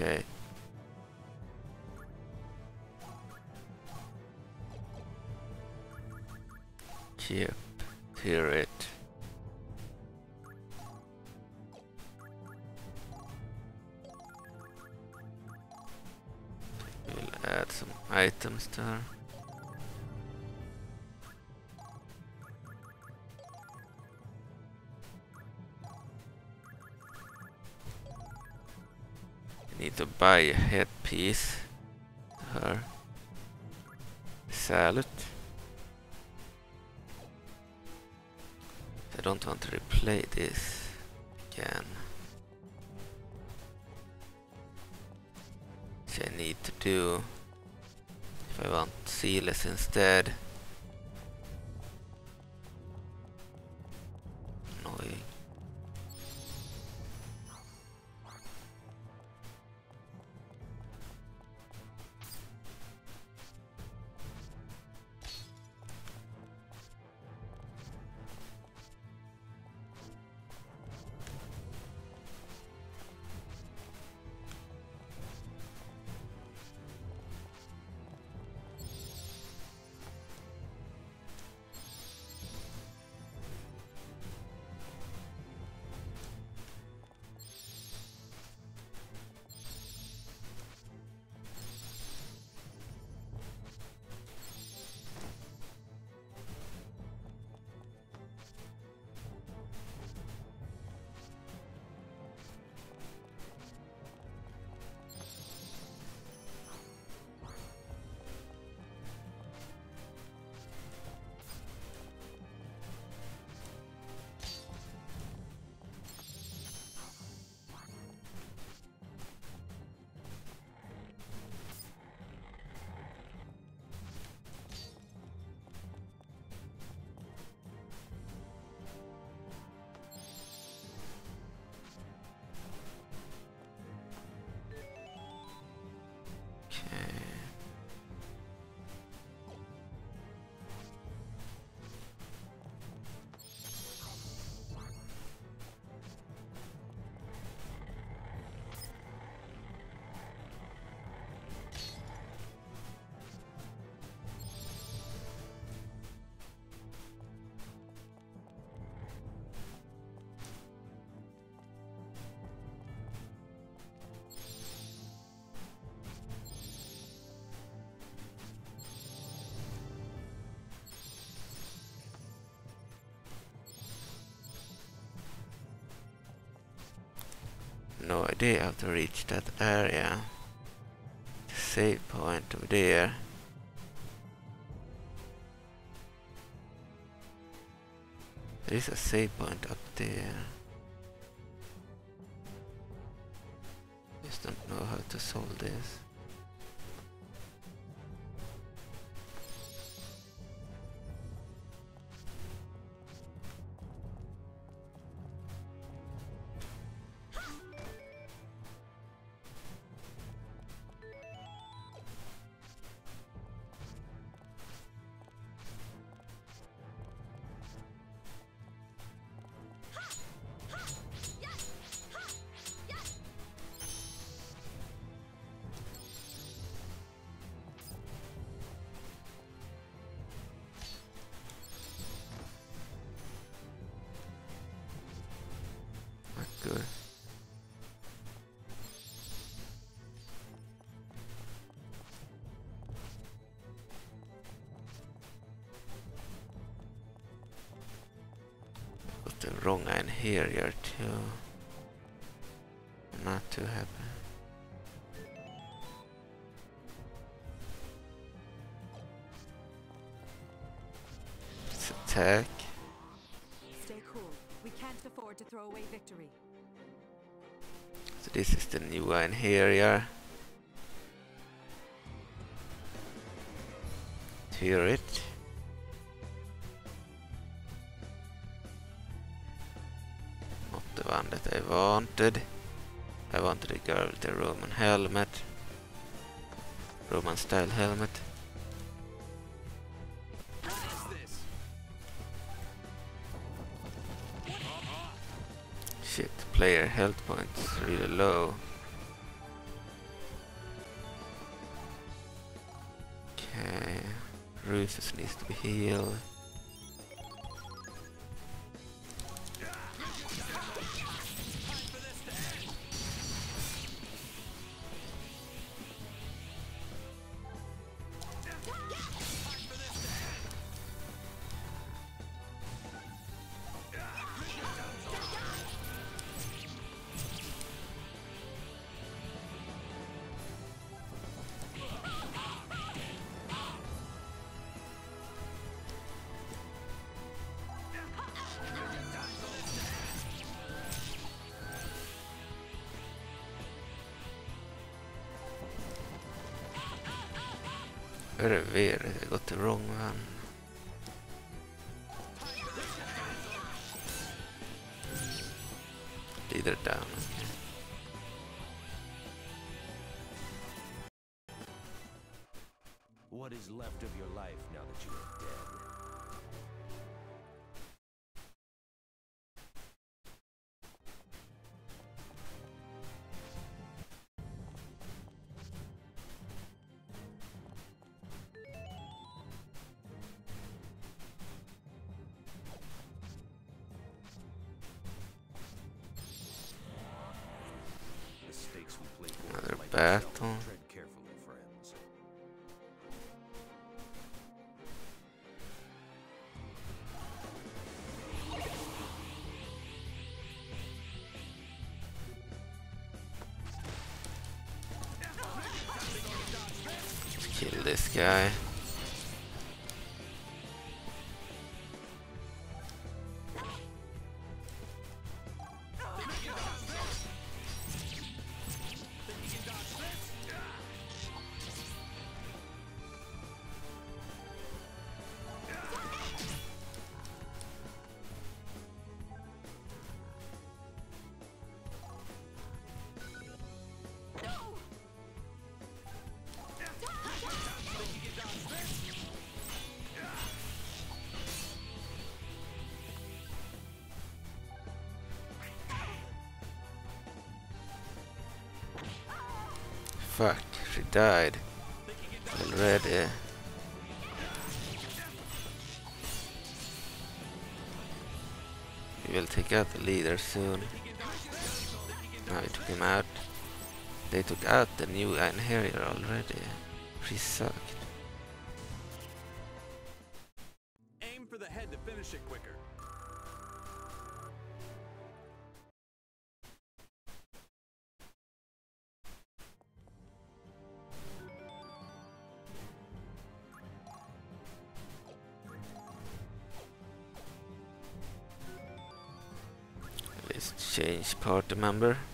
Okay. Headpiece. Her. I don't want to replay this again. So I need to do if I want sealess instead. No idea how to reach that area. Save point over there. There is a save point up there. Just don't know how to solve this. Rufus healed. Very I got the wrong one. Leader down. What is left of your life now that you are dead? Battle. Kill this guy. Died already. Eh. We will take out the leader soon. Now we took him out. They took out the new Einherjar already. She sucked. Change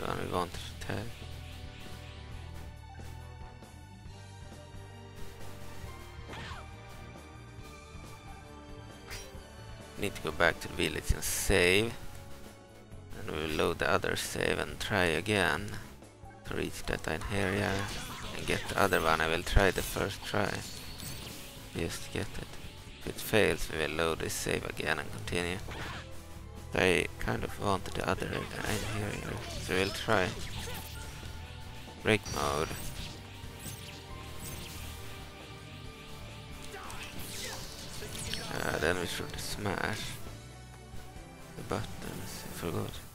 The one we want to attack. Need to go back to the village and save. And we will load the other save and try again to reach that area and get the other one. I will try the first try. Just get it. If it fails, we will load this save again and continue. I kind of want the other area, so we'll try. Break mode. Uh, then we should smash the buttons. I forgot.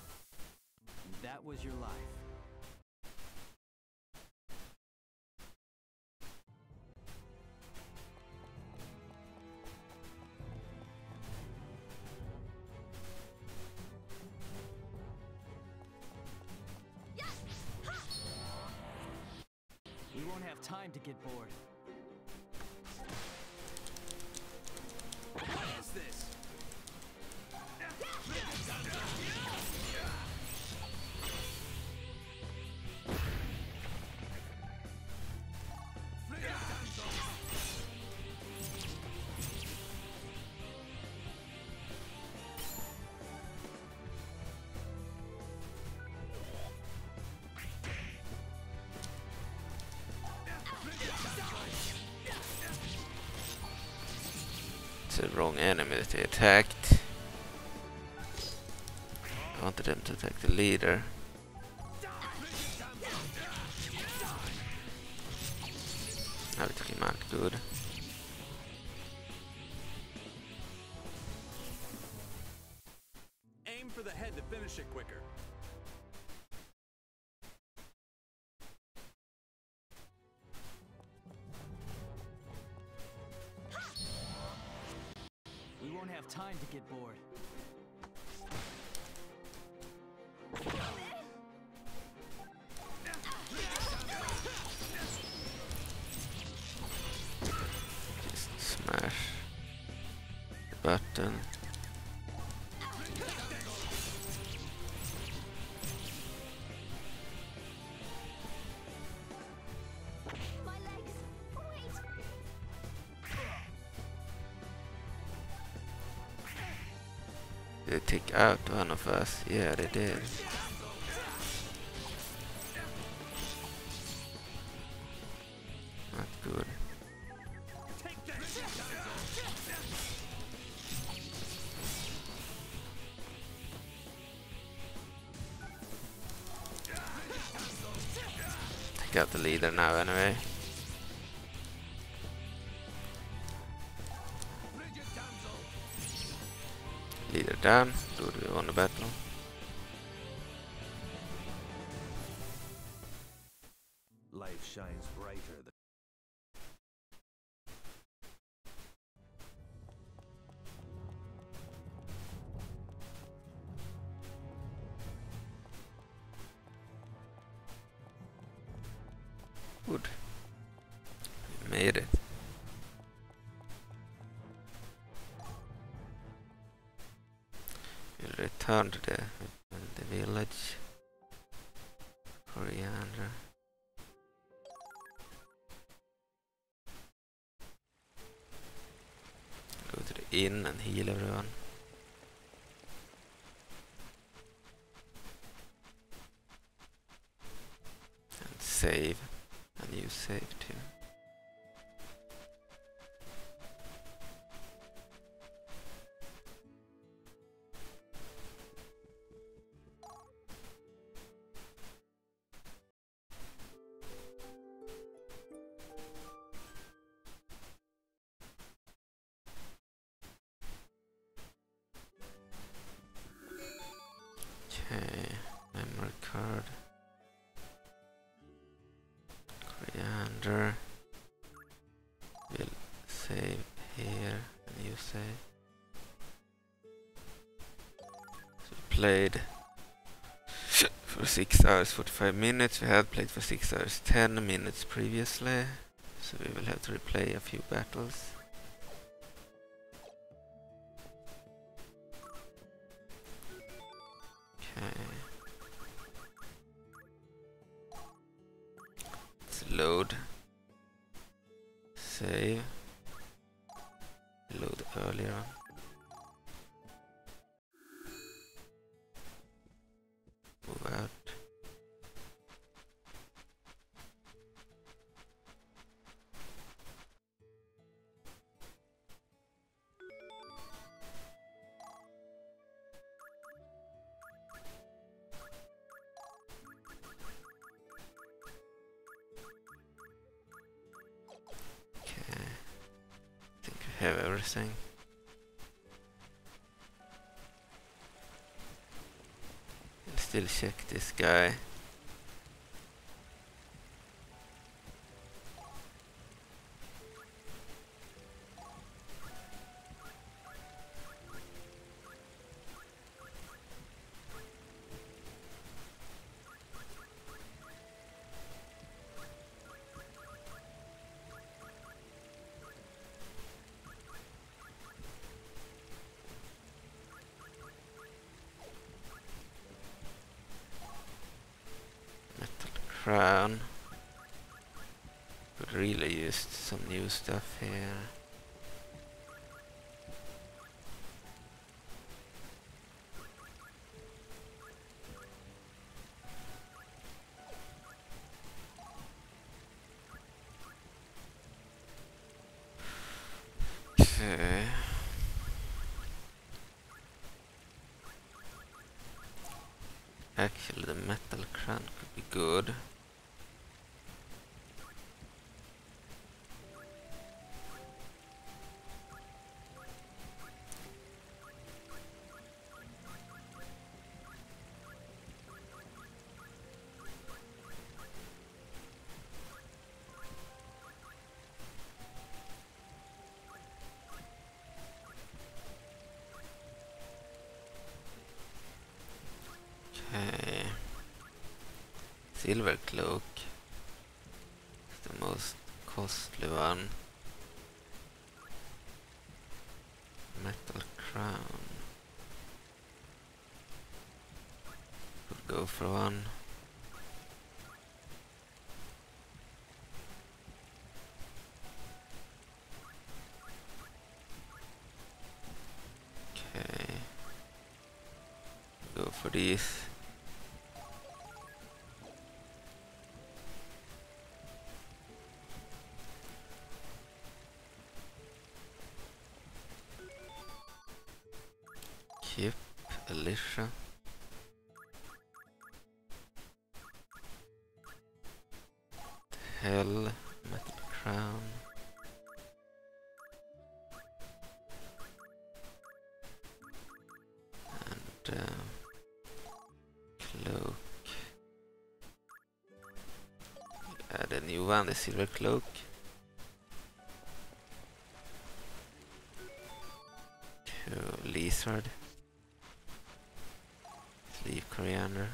That they attacked. I wanted them to attack the leader. Take out one of us? Yeah, they did. Not good. Take out the leader now anyway. Leader down. Good. We made it. We'll return to the, played for 6 hours 45 minutes. We had played for 6 hours 10 minutes previously. So we will have to replay a few battles. Some new stuff here. Silver cloak is the most costly one. One, the Silver Cloak. To Lizard. Leave coriander.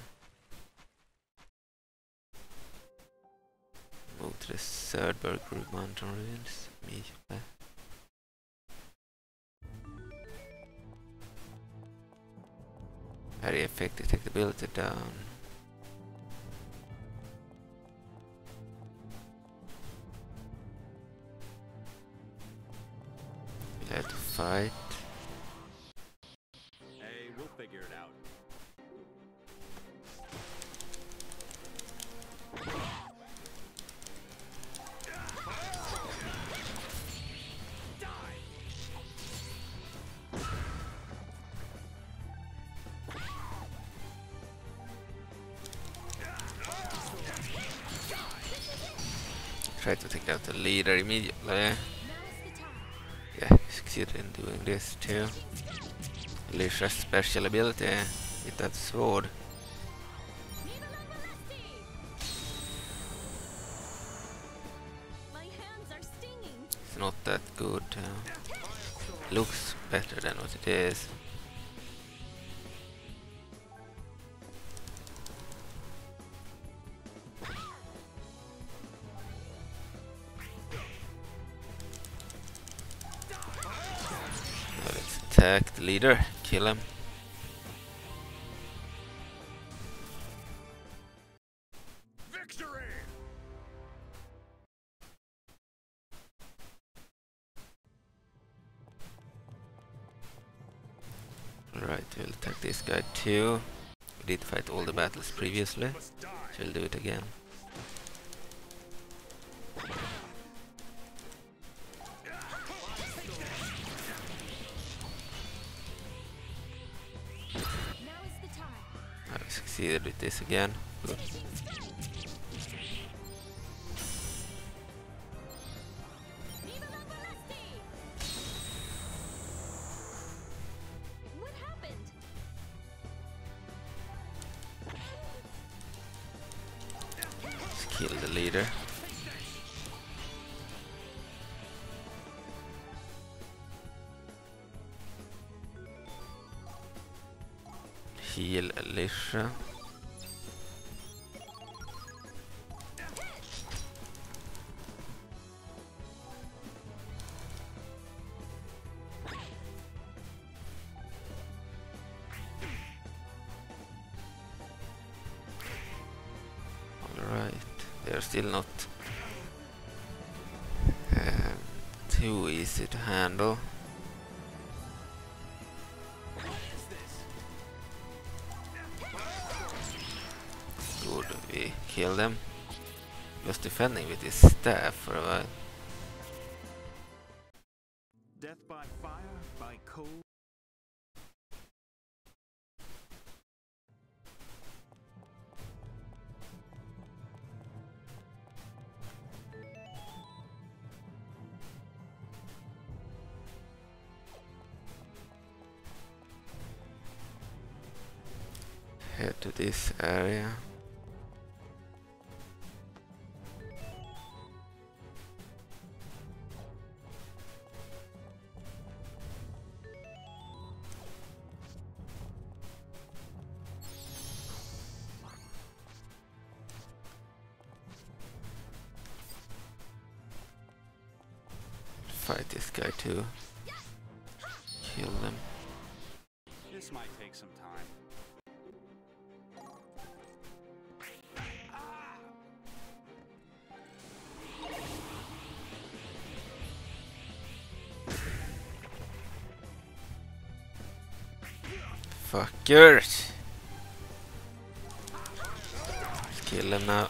Move to the Serdberg Group Mountain Ruins. Immediately. Very effective detectability down. Take out the leader immediately. Now's the time. Yeah, succeeded in doing this too. Alicia's special ability with that sword. Viva la Balesti! My hands are stinging. It's not that good. Uh, looks better than what it is. Leader, kill him. Victory! Right, we'll attack this guy too. We did fight all the battles previously, so we'll do it again. Succeeded with this again. Still not um, too easy to handle. Good, we kill them. He was defending with his staff for a while. Kill them now.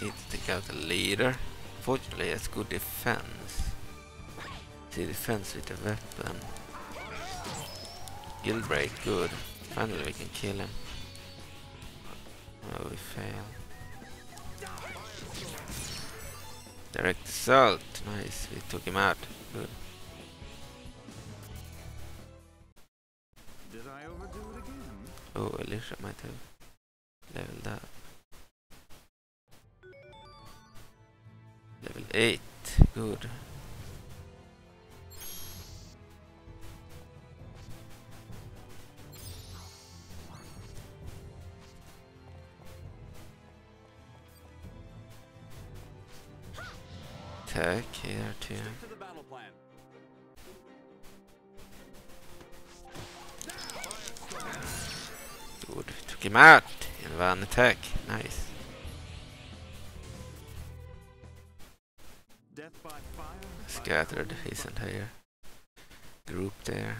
Need to take out the leader. Fortunately, it's good defense. See defense with the weapon. Guild good. Finally, we can kill him. Oh, we fail. Nice, we took him out. Good. Did I overdo it again? Oh, Alicia might have Attack here too. Good. Took him out. And one attack. Nice. Scattered his entire group there.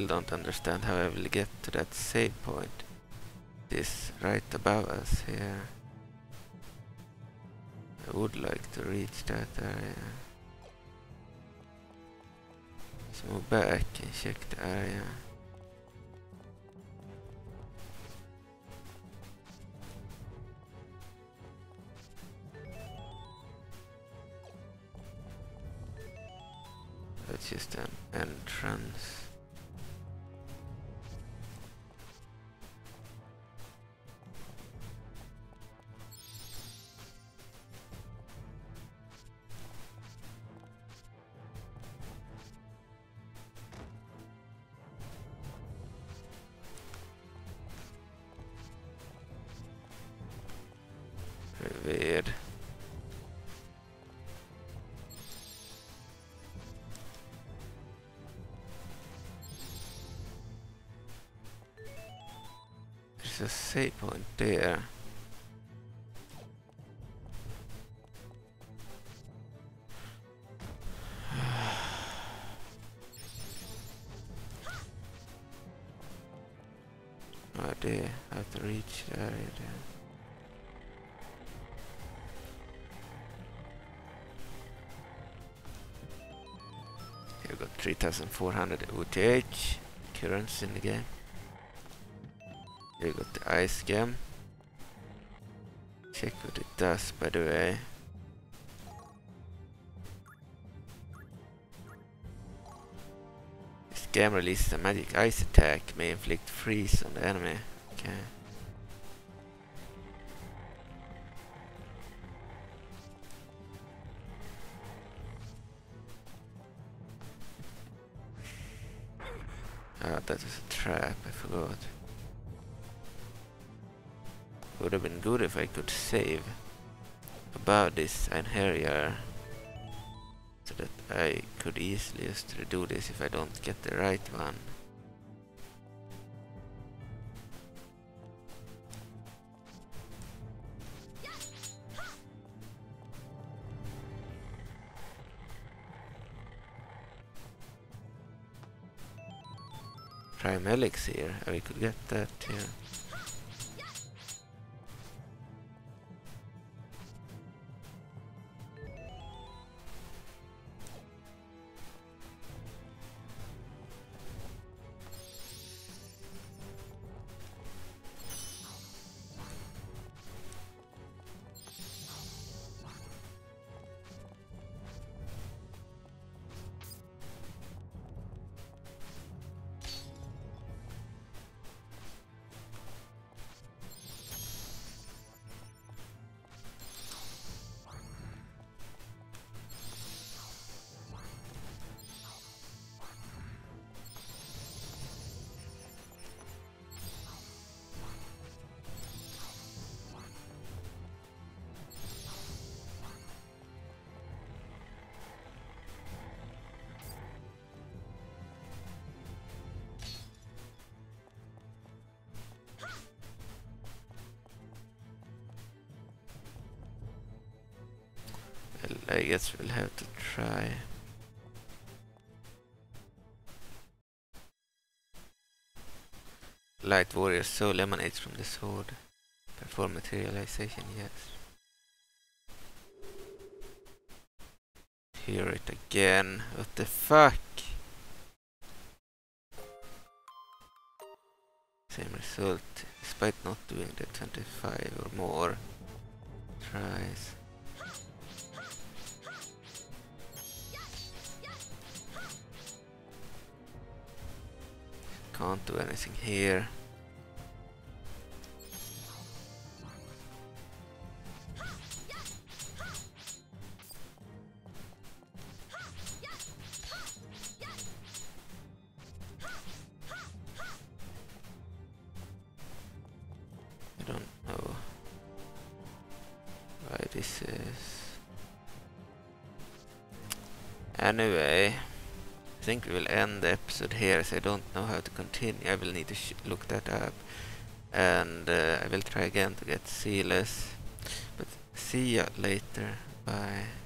Still don't understand how I will get to that save point. This right above us here. I would like to reach that area. Let's move back and check the area. The area there. Here we got 3400 OTH currency in the game. We got the ice gem. Check what it does by the way. This game releases a magic ice attack, may inflict freeze on the enemy. Okay. Ah, that was a trap, I forgot. Would have been good if I could save about this and area so that I could easily just redo this if I don't get the right one. Prime Elixir, we could get that here. Guess we'll have to try. Light Warrior soul emanates from the sword. Perform materialization, yes. Hear it again. What the fuck? Same result, despite not doing the 25 or more tries. Can't do anything here. I don't know why this is. Anyway, I think we will end the episode here as I don't know to continue. I will need to look that up. And uh, I will try again to get Sealess. But see ya later. Bye.